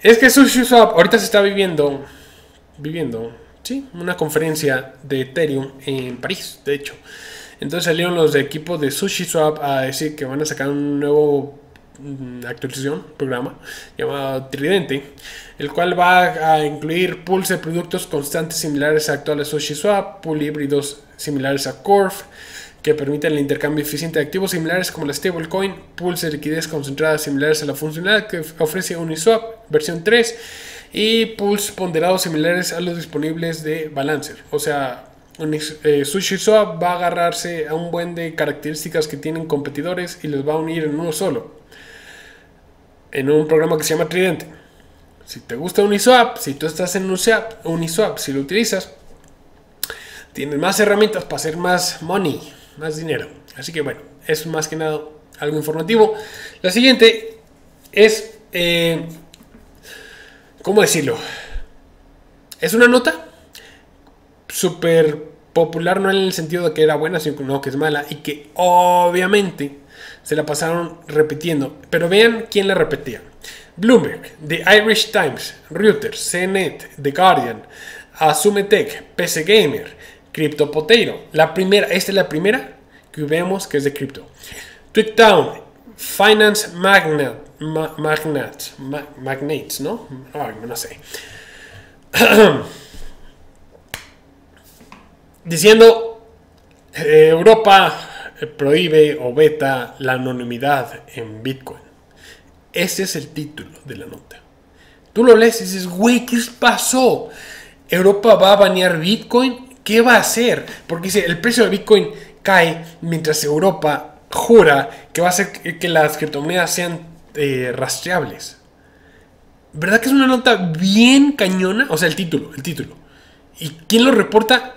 Es que Sushi Swap ahorita se está viviendo, viviendo, sí, una conferencia de Ethereum en París, de hecho. Entonces salieron los de equipo de Sushi Swap a decir que van a sacar un nuevo actualización, programa llamado Tridente, el cual va a incluir pools de productos constantes similares a actuales SushiSwap, pool híbridos similares a Corf, que permiten el intercambio eficiente de activos similares como la stablecoin, pools de liquidez concentrada similares a la funcionalidad que ofrece Uniswap versión 3 y pools ponderados similares a los disponibles de Balancer. O sea, eh, SushiSwap va a agarrarse a un buen de características que tienen competidores y los va a unir en uno solo en un programa que se llama Tridente. Si te gusta Uniswap, si tú estás en Uniswap, Uniswap si lo utilizas, tienes más herramientas para hacer más money. más dinero. Así que bueno, es más que nada algo informativo. La siguiente es, eh, ¿cómo decirlo? Es una nota súper popular, no en el sentido de que era buena, sino que es mala y que obviamente se la pasaron repitiendo. Pero vean quién la repetía. Bloomberg, The Irish Times, Reuters, CNET, The Guardian, Asumetech, PC Gamer, Crypto Potato. La primera, esta es la primera que vemos que es de cripto. TweetDown, Finance Magnate, Magnates, ¿no? no sé. Diciendo, eh, Europa prohíbe o veta la anonimidad en Bitcoin. Ese es el título de la nota. Tú lo lees y dices, güey, ¿qué pasó? ¿Europa va a banear Bitcoin? ¿Qué va a hacer? Porque dice, el precio de Bitcoin cae mientras Europa jura que va a hacer que las criptomonedas sean eh, rastreables. ¿Verdad que es una nota bien cañona? O sea, el título, el título. ¿Y quién lo reporta?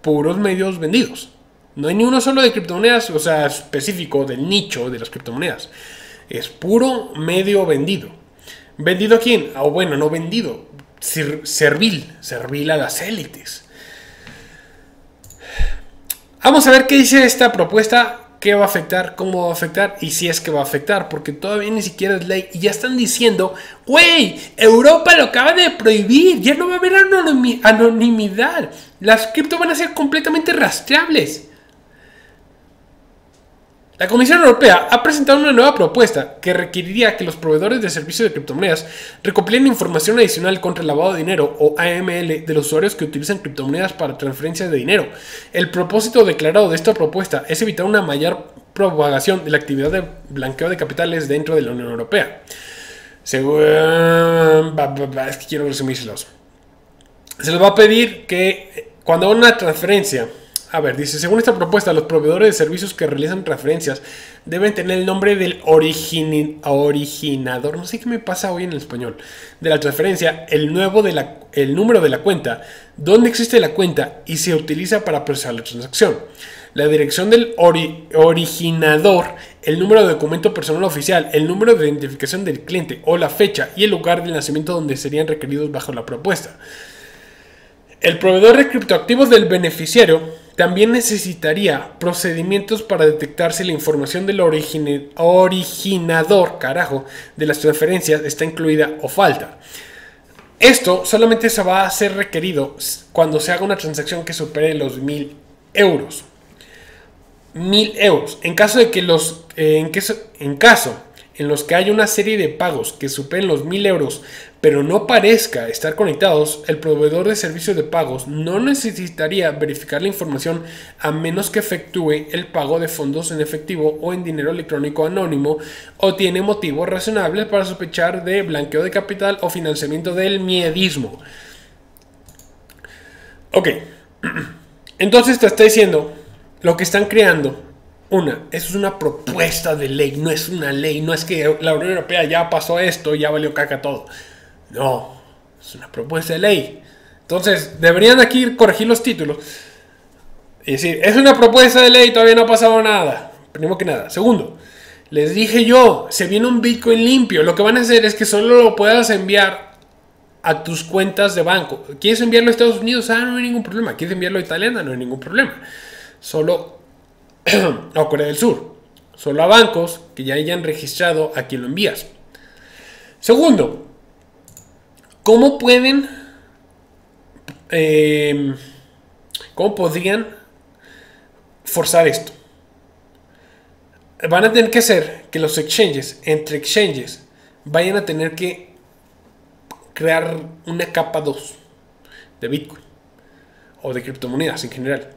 Puros medios vendidos. No hay ni uno solo de criptomonedas, o sea, específico del nicho de las criptomonedas. Es puro medio vendido. ¿Vendido a quién? O bueno, no vendido. servil. Servil a las élites. Vamos a ver qué dice esta propuesta. ¿Qué va a afectar? ¿Cómo va a afectar? Y si es que va a afectar. Porque todavía ni siquiera es ley. Y ya están diciendo, güey, Europa lo acaba de prohibir. Ya no va a haber anonimidad. Las cripto van a ser completamente rastreables. La Comisión Europea ha presentado una nueva propuesta que requeriría que los proveedores de servicios de criptomonedas recopilen información adicional contra el lavado de dinero o AML de los usuarios que utilizan criptomonedas para transferencias de dinero. El propósito declarado de esta propuesta es evitar una mayor propagación de la actividad de blanqueo de capitales dentro de la Unión Europea. Según... Es que quiero resumírselos. Se les va a pedir que cuando una transferencia a ver, dice, según esta propuesta, los proveedores de servicios que realizan transferencias deben tener el nombre del originador, no sé qué me pasa hoy en el español, de la transferencia, el, nuevo de la, el número de la cuenta, dónde existe la cuenta y se utiliza para procesar la transacción. La dirección del originador, el número de documento personal oficial, el número de identificación del cliente o la fecha y el lugar de nacimiento donde serían requeridos bajo la propuesta. El proveedor de criptoactivos del beneficiario también necesitaría procedimientos para detectar si la información del originador, de las transferencias está incluida o falta. Esto solamente se va a ser requerido cuando se haga una transacción que supere los mil euros. Mil euros. En caso de que los. Eh, en, en caso en los que haya una serie de pagos que superen los 1000 euros, pero no parezca estar conectados, el proveedor de servicios de pagos no necesitaría verificar la información a menos que efectúe el pago de fondos en efectivo o en dinero electrónico anónimo o tiene motivos razonables para sospechar de blanqueo de capital o financiamiento del miedismo. Ok, entonces te está diciendo lo que están creando una, eso es una propuesta de ley, no es una ley, no es que la Unión Europea ya pasó esto ya valió caca todo. No, es una propuesta de ley. Entonces, deberían aquí corregir los títulos y decir, es una propuesta de ley, todavía no ha pasado nada. Primero que nada. Segundo, les dije yo, se viene un Bitcoin limpio. Lo que van a hacer es que solo lo puedas enviar a tus cuentas de banco. ¿Quieres enviarlo a Estados Unidos? Ah, no hay ningún problema. ¿Quieres enviarlo a Italia? No hay ningún problema. Solo a Corea del Sur. Solo a bancos que ya hayan registrado a quien lo envías. Segundo, ¿cómo pueden, em, cómo podrían forzar esto? Van a tener que hacer que los exchanges, entre exchanges, vayan a tener que crear una capa 2 de Bitcoin o de criptomonedas en general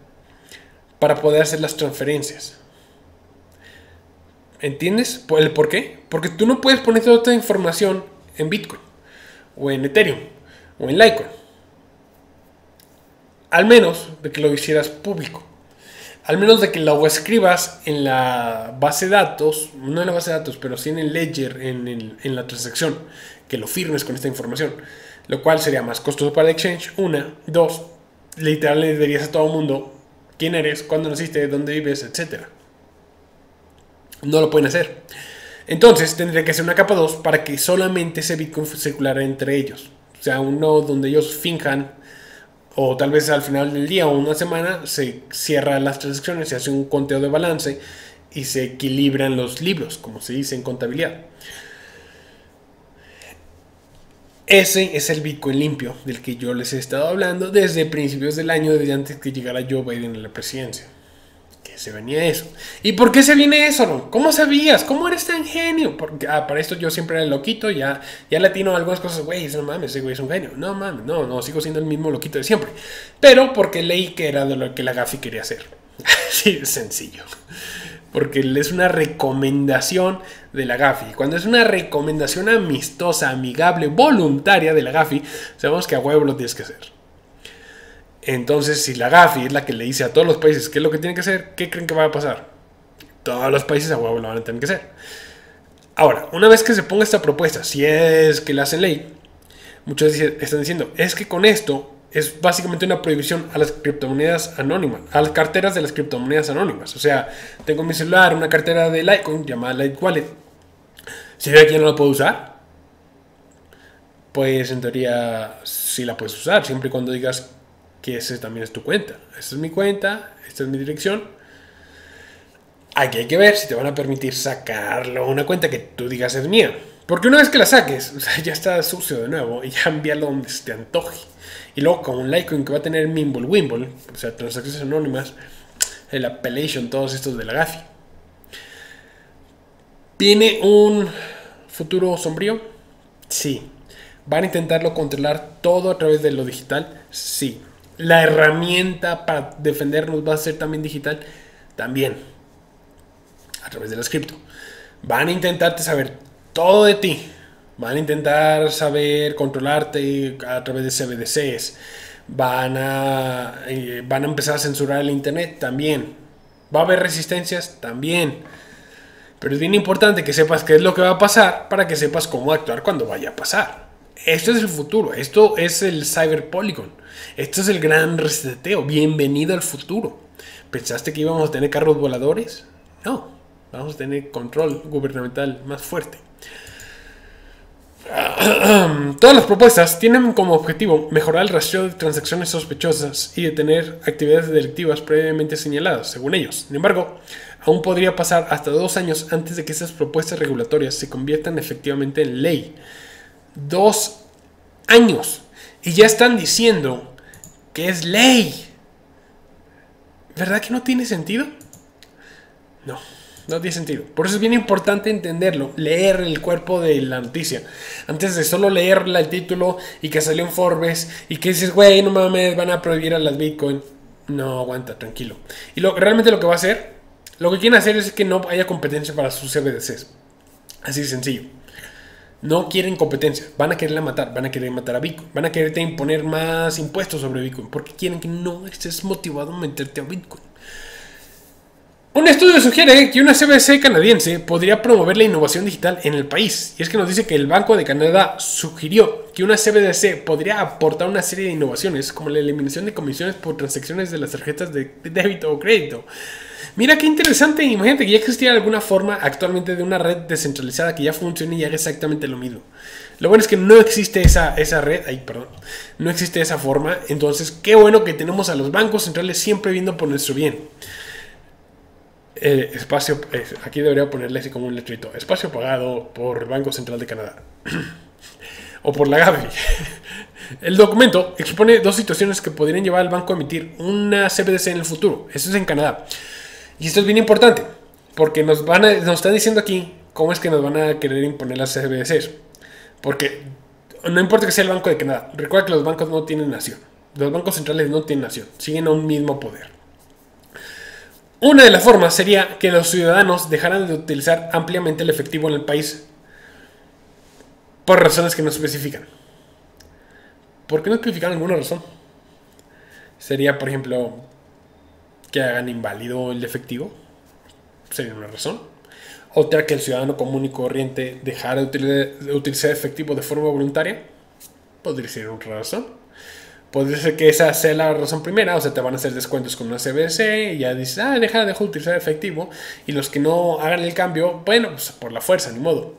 para poder hacer las transferencias. ¿Entiendes el por qué? Porque tú no puedes poner toda esta información en Bitcoin, o en Ethereum, o en Litecoin. Al menos de que lo hicieras público. Al menos de que lo escribas en la base de datos, no en la base de datos, pero sí en el ledger, en, en la transacción, que lo firmes con esta información. Lo cual sería más costoso para el exchange. Una. Dos. Literal le dirías a todo el mundo, quién eres, cuándo naciste, dónde vives, etc. No lo pueden hacer. Entonces tendría que ser una capa 2 para que solamente ese Bitcoin circulara entre ellos. O sea, un nodo donde ellos finjan, o tal vez al final del día o una semana, se cierran las transacciones, se hace un conteo de balance y se equilibran los libros, como se dice en contabilidad. Ese es el Bitcoin limpio del que yo les he estado hablando desde principios del año, desde antes que llegara Joe Biden a la presidencia. Que se venía eso. ¿Y por qué se viene eso? ¿Cómo sabías? ¿Cómo eres tan genio? Porque ah, para esto yo siempre era el loquito, ya, ya latino algunas cosas, güey, no mames, ese güey es un genio. No mames, no, no, sigo siendo el mismo loquito de siempre. Pero porque leí que era de lo que la Gafi quería hacer. Así sencillo porque es una recomendación de la GAFI. Cuando es una recomendación amistosa, amigable, voluntaria de la GAFI, sabemos que a huevo lo tienes que hacer. Entonces, si la GAFI es la que le dice a todos los países qué es lo que tienen que hacer, ¿qué creen que va a pasar? Todos los países a huevo lo van a tener que hacer. Ahora, una vez que se ponga esta propuesta, si es que la hacen ley, muchos están diciendo, es que con esto es básicamente una prohibición a las criptomonedas anónimas, a las carteras de las criptomonedas anónimas. O sea, tengo en mi celular una cartera de Litecoin llamada Lite. Si ve que no la puedo usar, pues en teoría sí la puedes usar, siempre y cuando digas que ese también es tu cuenta. Esta es mi cuenta, esta es mi dirección. Aquí hay que ver si te van a permitir sacarlo una cuenta que tú digas es mía. Porque una vez que la saques, ya está sucio de nuevo y ya envíalo donde se te antoje. Y luego con un Litecoin que va a tener Mimble Wimble, o sea, transacciones anónimas, el Appellation, todos estos de la GAFI. ¿Viene un futuro sombrío? Sí. ¿Van a intentarlo controlar todo a través de lo digital? Sí. ¿La herramienta para defendernos va a ser también digital? También. A través de la cripto. Van a intentarte saber todo de ti Van a intentar saber controlarte a través de CBDCs. Van a, eh, van a empezar a censurar el Internet también. ¿Va a haber resistencias? También. Pero es bien importante que sepas qué es lo que va a pasar para que sepas cómo actuar cuando vaya a pasar. Esto es el futuro. Esto es el Cyber Polygon. Esto es el gran reseteo. Bienvenido al futuro. ¿Pensaste que íbamos a tener carros voladores? No. Vamos a tener control gubernamental más fuerte. Todas las propuestas tienen como objetivo mejorar el rastreo de transacciones sospechosas y detener actividades delictivas previamente señaladas, según ellos. Sin embargo, aún podría pasar hasta dos años antes de que esas propuestas regulatorias se conviertan efectivamente en ley. Dos años. Y ya están diciendo que es ley. ¿Verdad que no tiene sentido? No. No tiene sentido. Por eso es bien importante entenderlo, leer el cuerpo de la noticia. Antes de solo leer el título y que salió en Forbes y que dices, güey, no mames, van a prohibir a las Bitcoin. No, aguanta, tranquilo. Y lo, realmente lo que va a hacer, lo que quieren hacer es que no haya competencia para sus CBDCs. Así de sencillo. No quieren competencia, van a quererla matar, van a querer matar a Bitcoin, van a quererte imponer más impuestos sobre Bitcoin, porque quieren que no estés motivado a meterte a Bitcoin. Un estudio sugiere que una CBC canadiense podría promover la innovación digital en el país. Y es que nos dice que el Banco de Canadá sugirió que una CBDC podría aportar una serie de innovaciones como la eliminación de comisiones por transacciones de las tarjetas de débito o crédito. Mira qué interesante, imagínate que ya existiera alguna forma actualmente de una red descentralizada que ya funcione y haga exactamente lo mismo. Lo bueno es que no existe esa, esa red, ay, perdón, no existe esa forma, entonces qué bueno que tenemos a los bancos centrales siempre viendo por nuestro bien. Eh, espacio, eh, aquí debería ponerle así como un letrito, espacio pagado por Banco Central de Canadá o por la Gavi. El documento expone dos situaciones que podrían llevar al banco a emitir una CBDC en el futuro. Eso es en Canadá. Y esto es bien importante, porque nos, van nos están diciendo aquí cómo es que nos van a querer imponer las CBDCs. Porque no importa que sea el Banco de Canadá, recuerda que los bancos no tienen nación. Los bancos centrales no tienen nación, siguen a un mismo poder. Una de las formas sería que los ciudadanos dejaran de utilizar ampliamente el efectivo en el país por razones que no especifican. ¿Por qué no especifican alguna razón? Sería, por ejemplo, que hagan inválido el efectivo. Sería una razón. Otra, que el ciudadano común y corriente dejara de utilizar efectivo de forma voluntaria. Podría ser otra razón. Puede ser que esa sea la razón primera, o sea, te van a hacer descuentos con una CBC y ya dices, ah, deja, deja de utilizar efectivo. Y los que no hagan el cambio, bueno, pues por la fuerza, ni modo.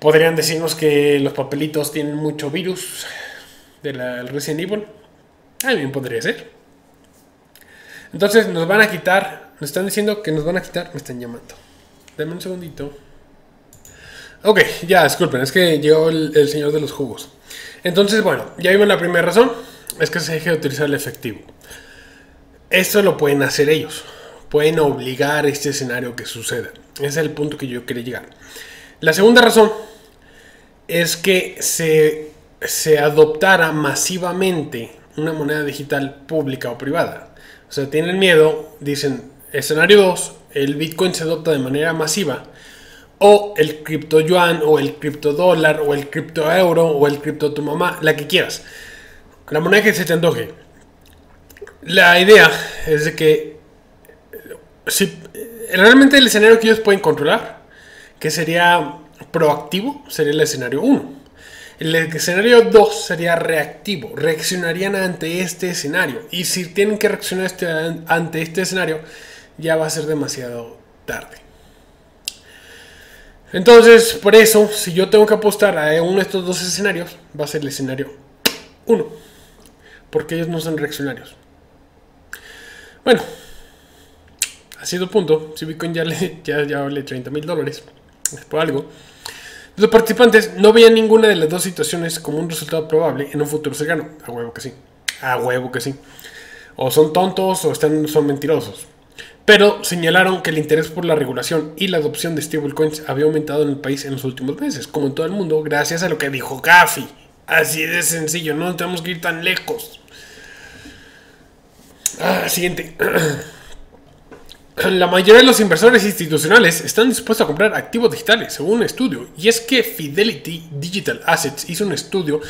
Podrían decirnos que los papelitos tienen mucho virus del Resident Evil. Bien podría ser. Entonces nos van a quitar, nos están diciendo que nos van a quitar, me están llamando. Dame un segundito. Ok, ya, disculpen, es que llegó el señor de los jugos. Entonces, bueno, ya vimos la primera razón, es que se deje de utilizar el efectivo. Esto lo pueden hacer ellos, pueden obligar a este escenario que suceda. Ese es el punto que yo quería llegar. La segunda razón es que se, se adoptara masivamente una moneda digital pública o privada. O sea, tienen miedo, dicen, escenario 2, el Bitcoin se adopta de manera masiva o el cripto yuan, o el cripto dólar, o el cripto euro, o el cripto tu mamá, la que quieras. La moneda que se te antoje. La idea es de que si, realmente el escenario que ellos pueden controlar, que sería proactivo, sería el escenario 1. El escenario 2 sería reactivo, reaccionarían ante este escenario. Y si tienen que reaccionar este, ante este escenario, ya va a ser demasiado tarde. Entonces, por eso, si yo tengo que apostar a uno de estos dos escenarios, va a ser el escenario 1. Porque ellos no son reaccionarios. Bueno, ha sido punto. Si Bitcoin ya, le, ya, ya vale 30 mil dólares, es por algo. Los participantes no veían ninguna de las dos situaciones como un resultado probable en un futuro cercano. A huevo que sí. A huevo que sí. O son tontos o están, son mentirosos pero señalaron que el interés por la regulación y la adopción de stablecoins había aumentado en el país en los últimos meses, como en todo el mundo, gracias a lo que dijo Gafi. Así de sencillo, no tenemos que ir tan lejos. Ah, siguiente. La mayoría de los inversores institucionales están dispuestos a comprar activos digitales, según un estudio. Y es que Fidelity Digital Assets hizo un estudio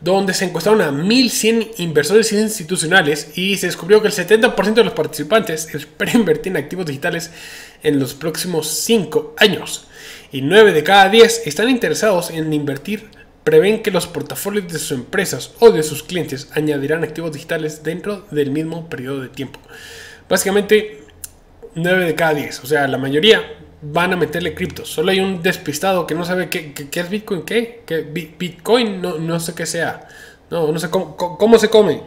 donde se encuestaron a 1.100 inversores institucionales y se descubrió que el 70% de los participantes espera invertir en activos digitales en los próximos 5 años. Y 9 de cada 10 están interesados en invertir. Prevén que los portafolios de sus empresas o de sus clientes añadirán activos digitales dentro del mismo periodo de tiempo. Básicamente, 9 de cada 10, o sea, la mayoría van a meterle criptos. Solo hay un despistado que no sabe qué, es Bitcoin, qué. Bitcoin, no, no, sé qué sea. No, no sé cómo, se come.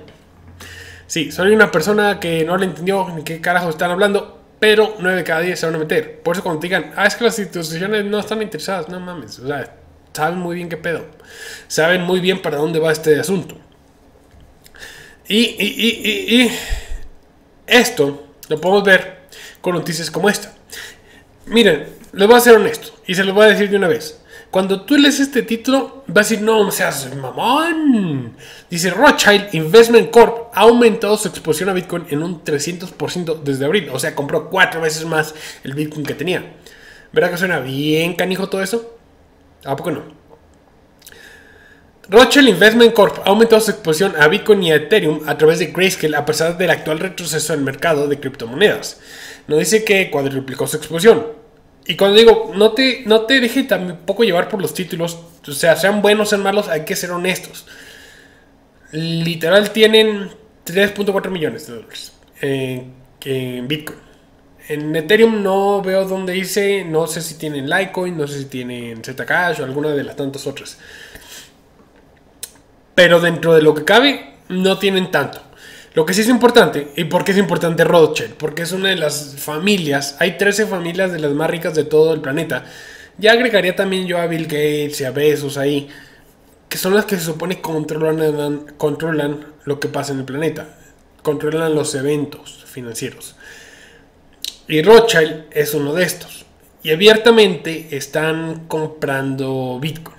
Sí, solo hay una persona que no le entendió ni qué carajo están hablando, pero 9 de cada 10 se van a meter. Por eso cuando digan, ah, es que las instituciones no están interesadas, no mames, o sea, saben muy bien qué pedo. Saben muy bien para dónde va este asunto. Y, y, y, y esto lo podemos ver con noticias como esta. Miren, les voy a ser honesto y se los voy a decir de una vez. Cuando tú lees este título, vas a decir, no seas mamón. Dice, Rothschild Investment Corp ha aumentado su exposición a Bitcoin en un 300% desde abril. O sea, compró cuatro veces más el Bitcoin que tenía. ¿Verdad que suena bien canijo todo eso? ¿A poco no? Rothschild Investment Corp ha aumentado su exposición a Bitcoin y a Ethereum a través de Grayscale a pesar del actual retroceso del mercado de criptomonedas. No dice que cuadruplicó su exposición. Y cuando digo, no te, no te deje tampoco llevar por los títulos, o sea, sean buenos, sean malos, hay que ser honestos. Literal tienen 3.4 millones de dólares en Bitcoin. En Ethereum no veo dónde dice, no sé si tienen Litecoin, no sé si tienen Zcash o alguna de las tantas otras. Pero dentro de lo que cabe, no tienen tanto. Lo que sí es importante, ¿y por qué es importante Rothschild? Porque es una de las familias, hay 13 familias de las más ricas de todo el planeta. Ya agregaría también yo a Bill Gates y a Bezos ahí, que son las que se supone controlan, controlan lo que pasa en el planeta, controlan los eventos financieros. Y Rothschild es uno de estos. Y abiertamente están comprando Bitcoin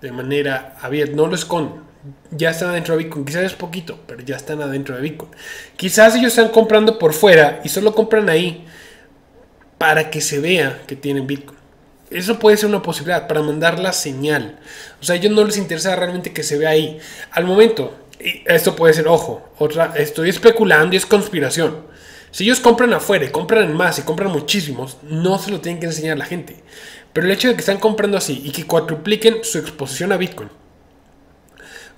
de manera abierta, no lo esconden ya están adentro de Bitcoin. Quizás es poquito, pero ya están adentro de Bitcoin. Quizás ellos están comprando por fuera y solo compran ahí para que se vea que tienen Bitcoin. Eso puede ser una posibilidad para mandar la señal. O sea, a ellos no les interesa realmente que se vea ahí. Al momento, esto puede ser, ojo, otra, estoy especulando y es conspiración. Si ellos compran afuera y compran más y compran muchísimos, no se lo tienen que enseñar a la gente. Pero el hecho de que están comprando así y que cuatripliquen su exposición a Bitcoin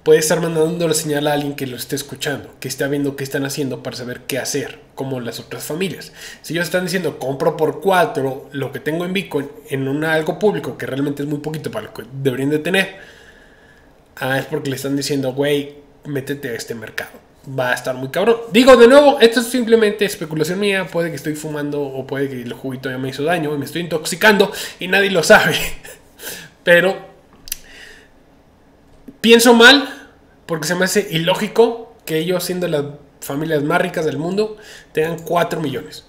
puede estar mandando la señal a alguien que lo esté escuchando, que está viendo qué están haciendo para saber qué hacer, como las otras familias. Si ellos están diciendo compro por 4 lo que tengo en Bitcoin en un algo público que realmente es muy poquito para lo que deberían de tener, ah, es porque le están diciendo, güey, métete a este mercado. Va a estar muy cabrón. Digo de nuevo, esto es simplemente especulación mía. Puede que estoy fumando o puede que el juguito ya me hizo daño y me estoy intoxicando y nadie lo sabe. Pero pienso mal porque se me hace ilógico que ellos, siendo las familias más ricas del mundo, tengan 4 millones.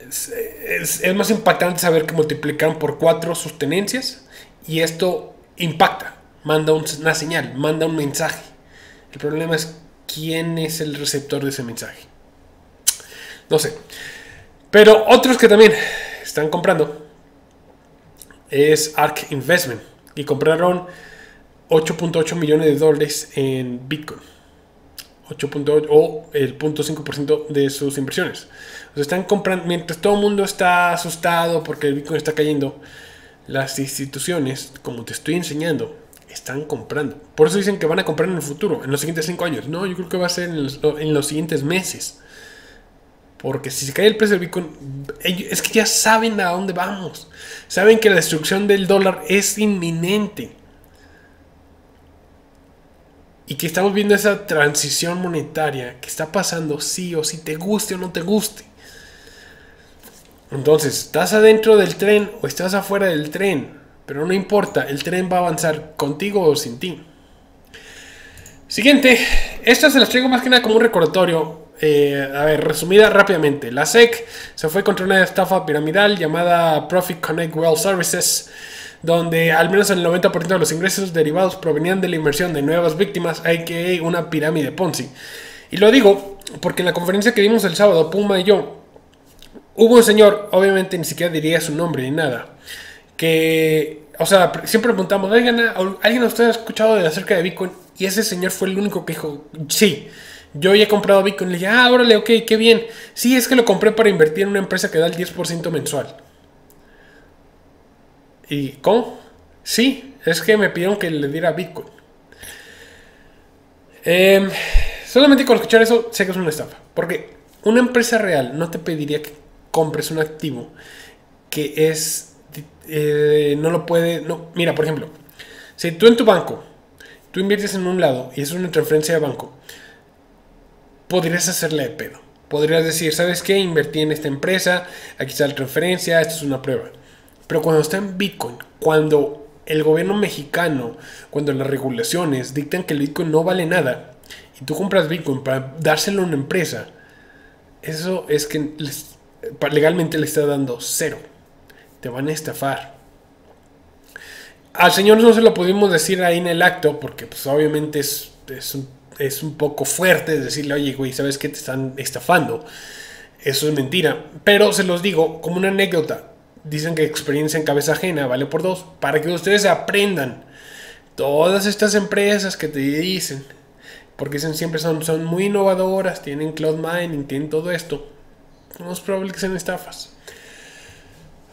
Es, más impactante saber que multiplicaron por 4 sus tenencias y esto impacta, manda una señal, manda un mensaje. El problema es quién es el receptor de ese mensaje. No sé. Pero otros que también están comprando es ARK Investment y compraron 8.8 millones de dólares en Bitcoin. 8.8 o el 0.5% de sus inversiones. O sea, están comprando, mientras todo el mundo está asustado porque el Bitcoin está cayendo, las instituciones, como te estoy enseñando, están comprando. Por eso dicen que van a comprar en el futuro, en los siguientes 5 años. No, yo creo que va a ser en los, en los siguientes meses. Porque si se cae el precio del Bitcoin, es que ya saben a dónde vamos. Saben que la destrucción del dólar es inminente. Y que estamos viendo esa transición monetaria que está pasando sí o sí, te guste o no te guste. Entonces, ¿estás adentro del tren o estás afuera del tren? Pero no importa, el tren va a avanzar contigo o sin ti. Siguiente, esta se las traigo más que nada como un recordatorio eh, a ver, resumida rápidamente. La SEC se fue contra una estafa piramidal llamada Profit Connect Well Services, donde al menos el 90% de los ingresos derivados provenían de la inversión de nuevas víctimas, a.k.a. una pirámide Ponzi. Y lo digo porque en la conferencia que dimos el sábado, Puma y yo, hubo un señor, obviamente ni siquiera diría su nombre ni nada, que, o sea, siempre preguntamos, ¿alguien, ¿alguien usted ha escuchado de acerca de Bitcoin? Y ese señor fue el único que dijo, sí. Yo ya he comprado Bitcoin. Le dije, ah, órale, ok, qué bien. Sí, es que lo compré para invertir en una empresa que da el 10% mensual. ¿Y cómo? Sí, es que me pidieron que le diera Bitcoin. Em, solamente con escuchar eso sé que es una estafa. Porque una empresa real no te pediría que compres un activo que es... Eh, no lo puede... No, mira, por ejemplo, si tú en tu banco, tú inviertes en un lado y es una transferencia de banco, podrías hacerle de pedo. Podrías decir, ¿sabes qué? Invertí en esta empresa, aquí está la transferencia, esto es una prueba. Pero cuando está en Bitcoin, cuando el gobierno mexicano, cuando las regulaciones dictan que el Bitcoin no vale nada, y tú compras Bitcoin para dárselo a una empresa, eso es que legalmente le está dando cero. Te van a estafar. Al señor no se lo pudimos decir ahí en el acto, porque pues obviamente es, es un es un poco fuerte decirle, oye, güey, ¿sabes qué te están estafando? Eso es mentira. Pero se los digo como una anécdota. Dicen que experiencia en cabeza ajena vale por dos. Para que ustedes aprendan. Todas estas empresas que te dicen, porque siempre son, son muy innovadoras, tienen cloud mining, tienen todo esto. No es probable que sean estafas.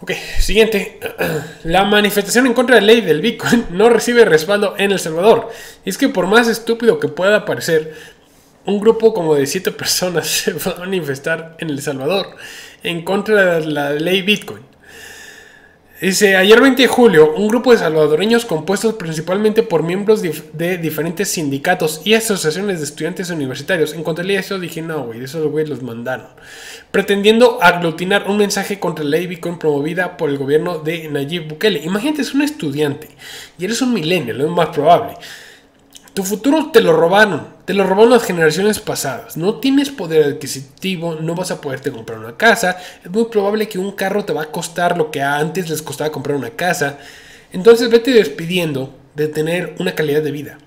Ok, siguiente. La manifestación en contra de la ley del Bitcoin no recibe respaldo en El Salvador. Y es que por más estúpido que pueda parecer, un grupo como de siete personas se va a manifestar en El Salvador en contra de la ley Bitcoin. Dice, ayer 20 de julio, un grupo de salvadoreños compuestos principalmente por miembros de diferentes sindicatos y asociaciones de estudiantes universitarios. En cuanto leí eso dije, no, güey, esos güeyes los mandaron. Pretendiendo aglutinar un mensaje contra la ley Bitcoin promovida por el gobierno de Nayib Bukele. Imagínate, es un estudiante y eres un milenio, lo más probable. Tu futuro te lo robaron, te lo robaron las generaciones pasadas. No tienes poder adquisitivo, no vas a poderte comprar una casa. Es muy probable que un carro te va a costar lo que antes les costaba comprar una casa. Entonces vete despidiendo de tener una calidad de vida.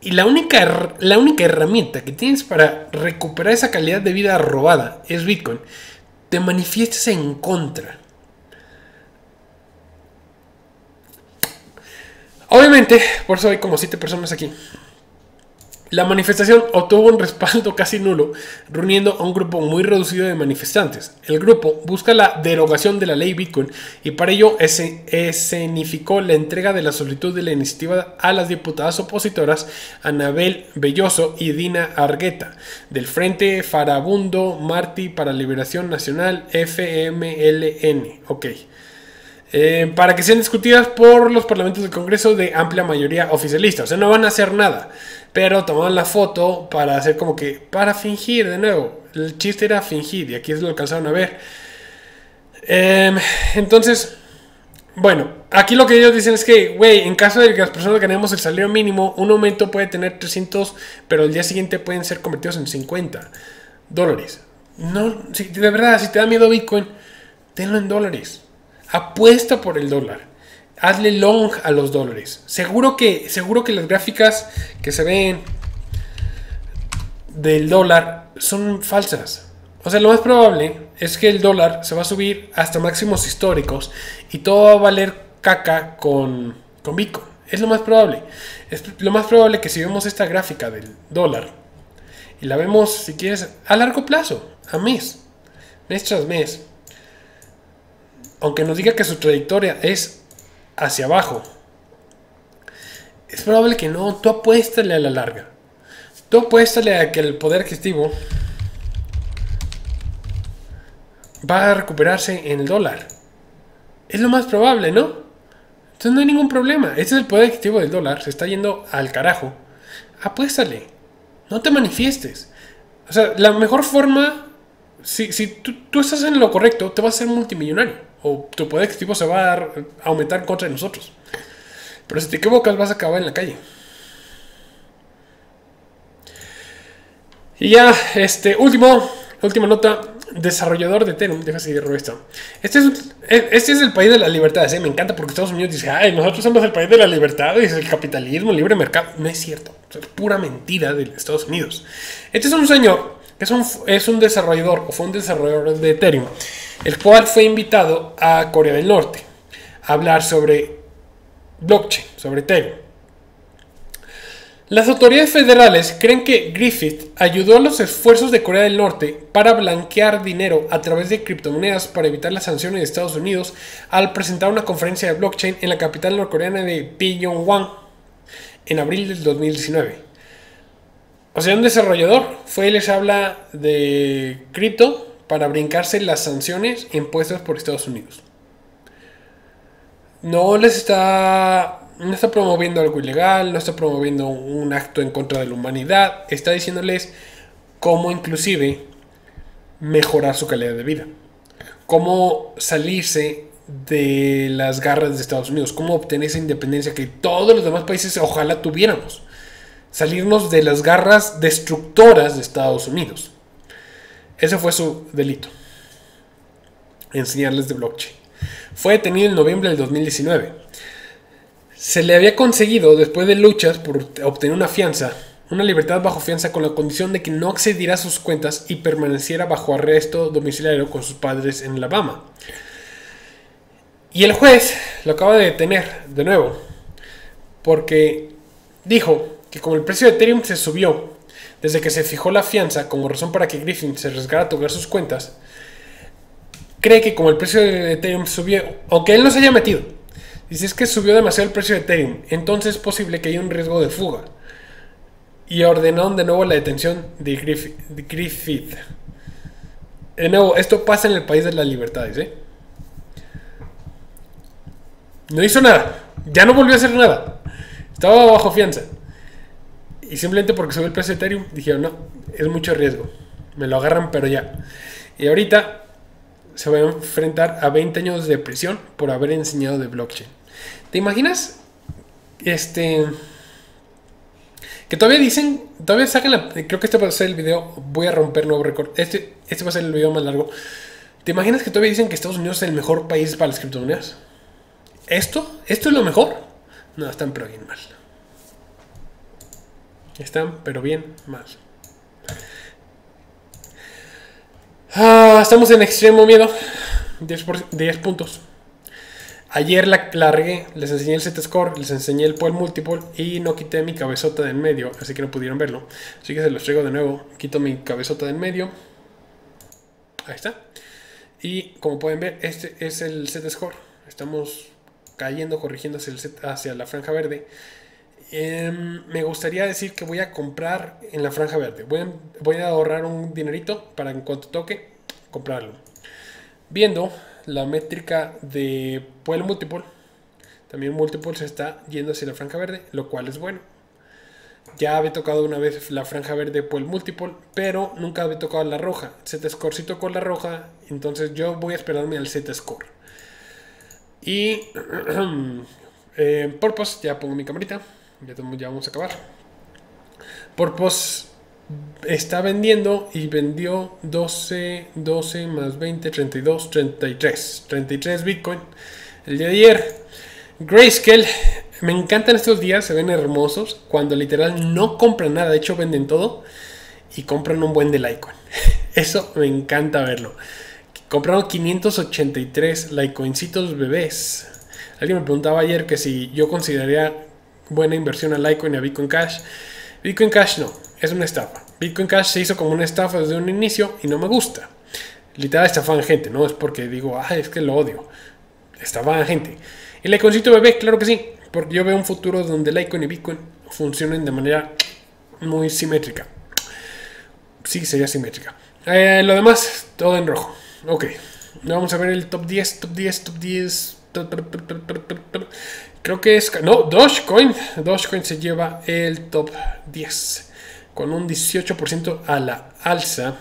Y la única, la única herramienta que tienes para recuperar esa calidad de vida robada es Bitcoin. Te manifiestas en contra. Obviamente, por eso hay como siete personas aquí. La manifestación obtuvo un respaldo casi nulo, reuniendo a un grupo muy reducido de manifestantes. El grupo busca la derogación de la ley Bitcoin y para ello escenificó la entrega de la solicitud de la iniciativa a las diputadas opositoras Anabel Belloso y Dina Argueta, del Frente Farabundo Martí para Liberación Nacional FMLN. Ok. Eh, para que sean discutidas por los parlamentos del Congreso de amplia mayoría oficialista. O sea, no van a hacer nada, pero tomaron la foto para hacer como que, para fingir de nuevo. El chiste era fingir y aquí es lo alcanzaron a ver. Em, entonces, bueno, aquí lo que ellos dicen es que, güey, en caso de que las personas ganemos el salario mínimo, un aumento puede tener 300, pero el día siguiente pueden ser convertidos en 50 dólares. No, de verdad, si te da miedo Bitcoin, tenlo en dólares. Apuesta por el dólar. Hazle long a los dólares. Seguro que, seguro que las gráficas que se ven del dólar son falsas. O sea, lo más probable es que el dólar se va a subir hasta máximos históricos y todo va a valer caca con, con Bitcoin. Es lo más probable. Es lo más probable que si vemos esta gráfica del dólar y la vemos, si quieres, a largo plazo, a mes, mes tras mes, aunque nos diga que su trayectoria es hacia abajo, es probable que no. Tú apuéstale a la larga. Tú apuéstale a que el poder adquisitivo va a recuperarse en el dólar. Es lo más probable, ¿no? Entonces no hay ningún problema. Este es el poder adquisitivo del dólar. Se está yendo al carajo. Apuéstale. No te manifiestes. O sea, la mejor forma, si, tú, tú estás en lo correcto, te vas a ser multimillonario o tu poder adquisitivo se va a aumentar en contra nosotros. Pero si te equivocas vas a acabar en la calle. Y ya, este, último, última nota, desarrollador de Ethereum, deja seguir esto. Este es, este es el país de las libertades, ¿eh? me encanta porque Estados Unidos dice, ay, nosotros somos el país de la libertad, es el capitalismo, el libre mercado. No es cierto, es pura mentira de Estados Unidos. Este es un señor, es un, es un desarrollador, o fue un desarrollador de Ethereum, el cual fue invitado a Corea del Norte a hablar sobre blockchain, sobre Ethereum. Las autoridades federales creen que Griffith ayudó a los esfuerzos de Corea del Norte para blanquear dinero a través de criptomonedas para evitar las sanciones de Estados Unidos al presentar una conferencia de blockchain en la capital norcoreana de Pyongyang en abril del 2019. O sea, un desarrollador fue y les habla de cripto para brincarse las sanciones impuestas por Estados Unidos. No les está no está promoviendo algo ilegal, no está promoviendo un acto en contra de la humanidad, está diciéndoles cómo inclusive mejorar su calidad de vida, cómo salirse de las garras de Estados Unidos, cómo obtener esa independencia que todos los demás países ojalá tuviéramos, salirnos de las garras destructoras de Estados Unidos. Ese fue su delito. Enseñarles de blockchain. Fue detenido en noviembre del 2019. Se le había conseguido, después de luchas por obtener una fianza, una libertad bajo fianza con la condición de que no accediera a sus cuentas y permaneciera bajo arresto domiciliario con sus padres en Alabama. Y el juez lo acaba de detener de nuevo, porque dijo que como el precio de Ethereum se subió desde que se fijó la fianza como razón para que Griffin se arriesgara a tocar sus cuentas, cree que como el precio de Ethereum subió, aunque él no se haya metido, dice es que subió demasiado el precio de Ethereum, entonces es posible que haya un riesgo de fuga. Y ordenaron de nuevo la detención de Griffith. De nuevo, esto pasa en el país de las libertades, ¿eh? No hizo nada, ya no volvió a hacer nada. Estaba bajo fianza. Y simplemente porque subió el precio de Ethereum, dijeron, no, es mucho riesgo. Me lo agarran, pero ya. Y ahorita se va a enfrentar a 20 años de prisión por haber enseñado de blockchain. ¿Te imaginas? Este. Que todavía dicen, todavía sacan la. Creo que este va a ser el video. Voy a romper nuevo récord. Este, este va a ser el video más largo. ¿Te imaginas que todavía dicen que Estados Unidos es el mejor país para las criptomonedas? ¿Esto? ¿Esto es lo mejor? No, están pero bien mal. Están, pero bien mal. Ah, estamos en extremo miedo. 10, 10 puntos. Ayer la, largué, les enseñé el set score, les enseñé el poll multiple y no quité mi cabezota de en medio, así que no pudieron verlo. Así que se los traigo de nuevo. Quito mi cabezota de en medio. Ahí está. Y como pueden ver, este es el set score. Estamos cayendo, corrigiendo hacia, el set, hacia la franja verde. Em, me gustaría decir que voy a comprar en la franja verde. Voy a, ahorrar un dinerito para en cuanto toque comprarlo. Viendo la métrica de Pueblo Multiple, también Multiple se está yendo hacia la franja verde, lo cual es bueno. Ya había tocado una vez la franja verde por el Multiple, pero nunca había tocado la roja. Z Score sí tocó la roja, entonces yo voy a esperarme al Z Score. Y eh, Purpose, ya pongo mi camarita, ya, vamos a acabar. Purpose está vendiendo y vendió 12, 12 más 20, 32, 33. 33 Bitcoin el día de ayer. Grayscale, me encantan estos días, se ven hermosos. Cuando literal no compran nada, de hecho venden todo y compran un buen de Litecoin. Eso me encanta verlo. Compraron 583 Litecoincitos bebés. Alguien me preguntaba ayer que si yo consideraría buena inversión a Litecoin y a Bitcoin Cash. Bitcoin Cash no, es una estafa. Bitcoin Cash se hizo como una estafa desde un inicio y no me gusta. Literal estafaban gente, no es porque digo, ah, es que lo odio. Estafaban gente. Y Litecoincito bebé, claro que sí, porque yo veo un futuro donde Litecoin y Bitcoin funcionen de manera muy simétrica. Sí, sería simétrica. Eh, lo demás, todo en rojo. Ok, vamos a ver el top 10, top 10, top 10. Creo que es... No, Dogecoin. Dogecoin se lleva el top 10 con un 18% a la alza.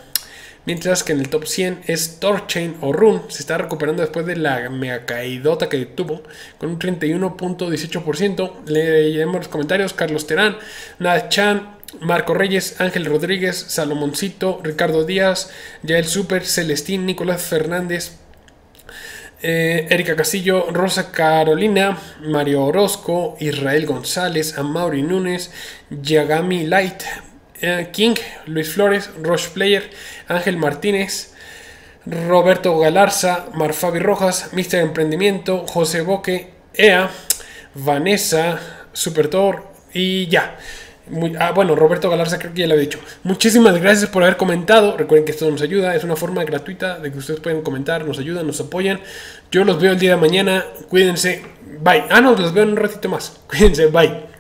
Mientras que en el top 100 es Torchain o Run. Se está recuperando después de la mega caidota que tuvo. Con un 31.18%. Leemos los comentarios. Carlos Terán, Nad Chan, Marco Reyes, Ángel Rodríguez, Salomoncito, Ricardo Díaz, Yael Super, Celestín, Nicolás Fernández, eh, Erika Castillo, Rosa Carolina, Mario Orozco, Israel González, Amaury Núñez, Yagami Light, eh, King, Luis Flores, Roche Player, Ángel Martínez, Roberto Galarza, Marfabi Rojas, Mister Emprendimiento, José Boque, EA, Vanessa, Supertor y ya. Ah, bueno, Roberto Galarza creo que ya lo he dicho. Muchísimas gracias por haber comentado. Recuerden que esto nos ayuda, es una forma gratuita de que ustedes pueden comentar, nos ayudan, nos apoyan. Yo los veo el día de mañana. Cuídense. Bye. Ah, no, los veo en un ratito más. Cuídense. Bye.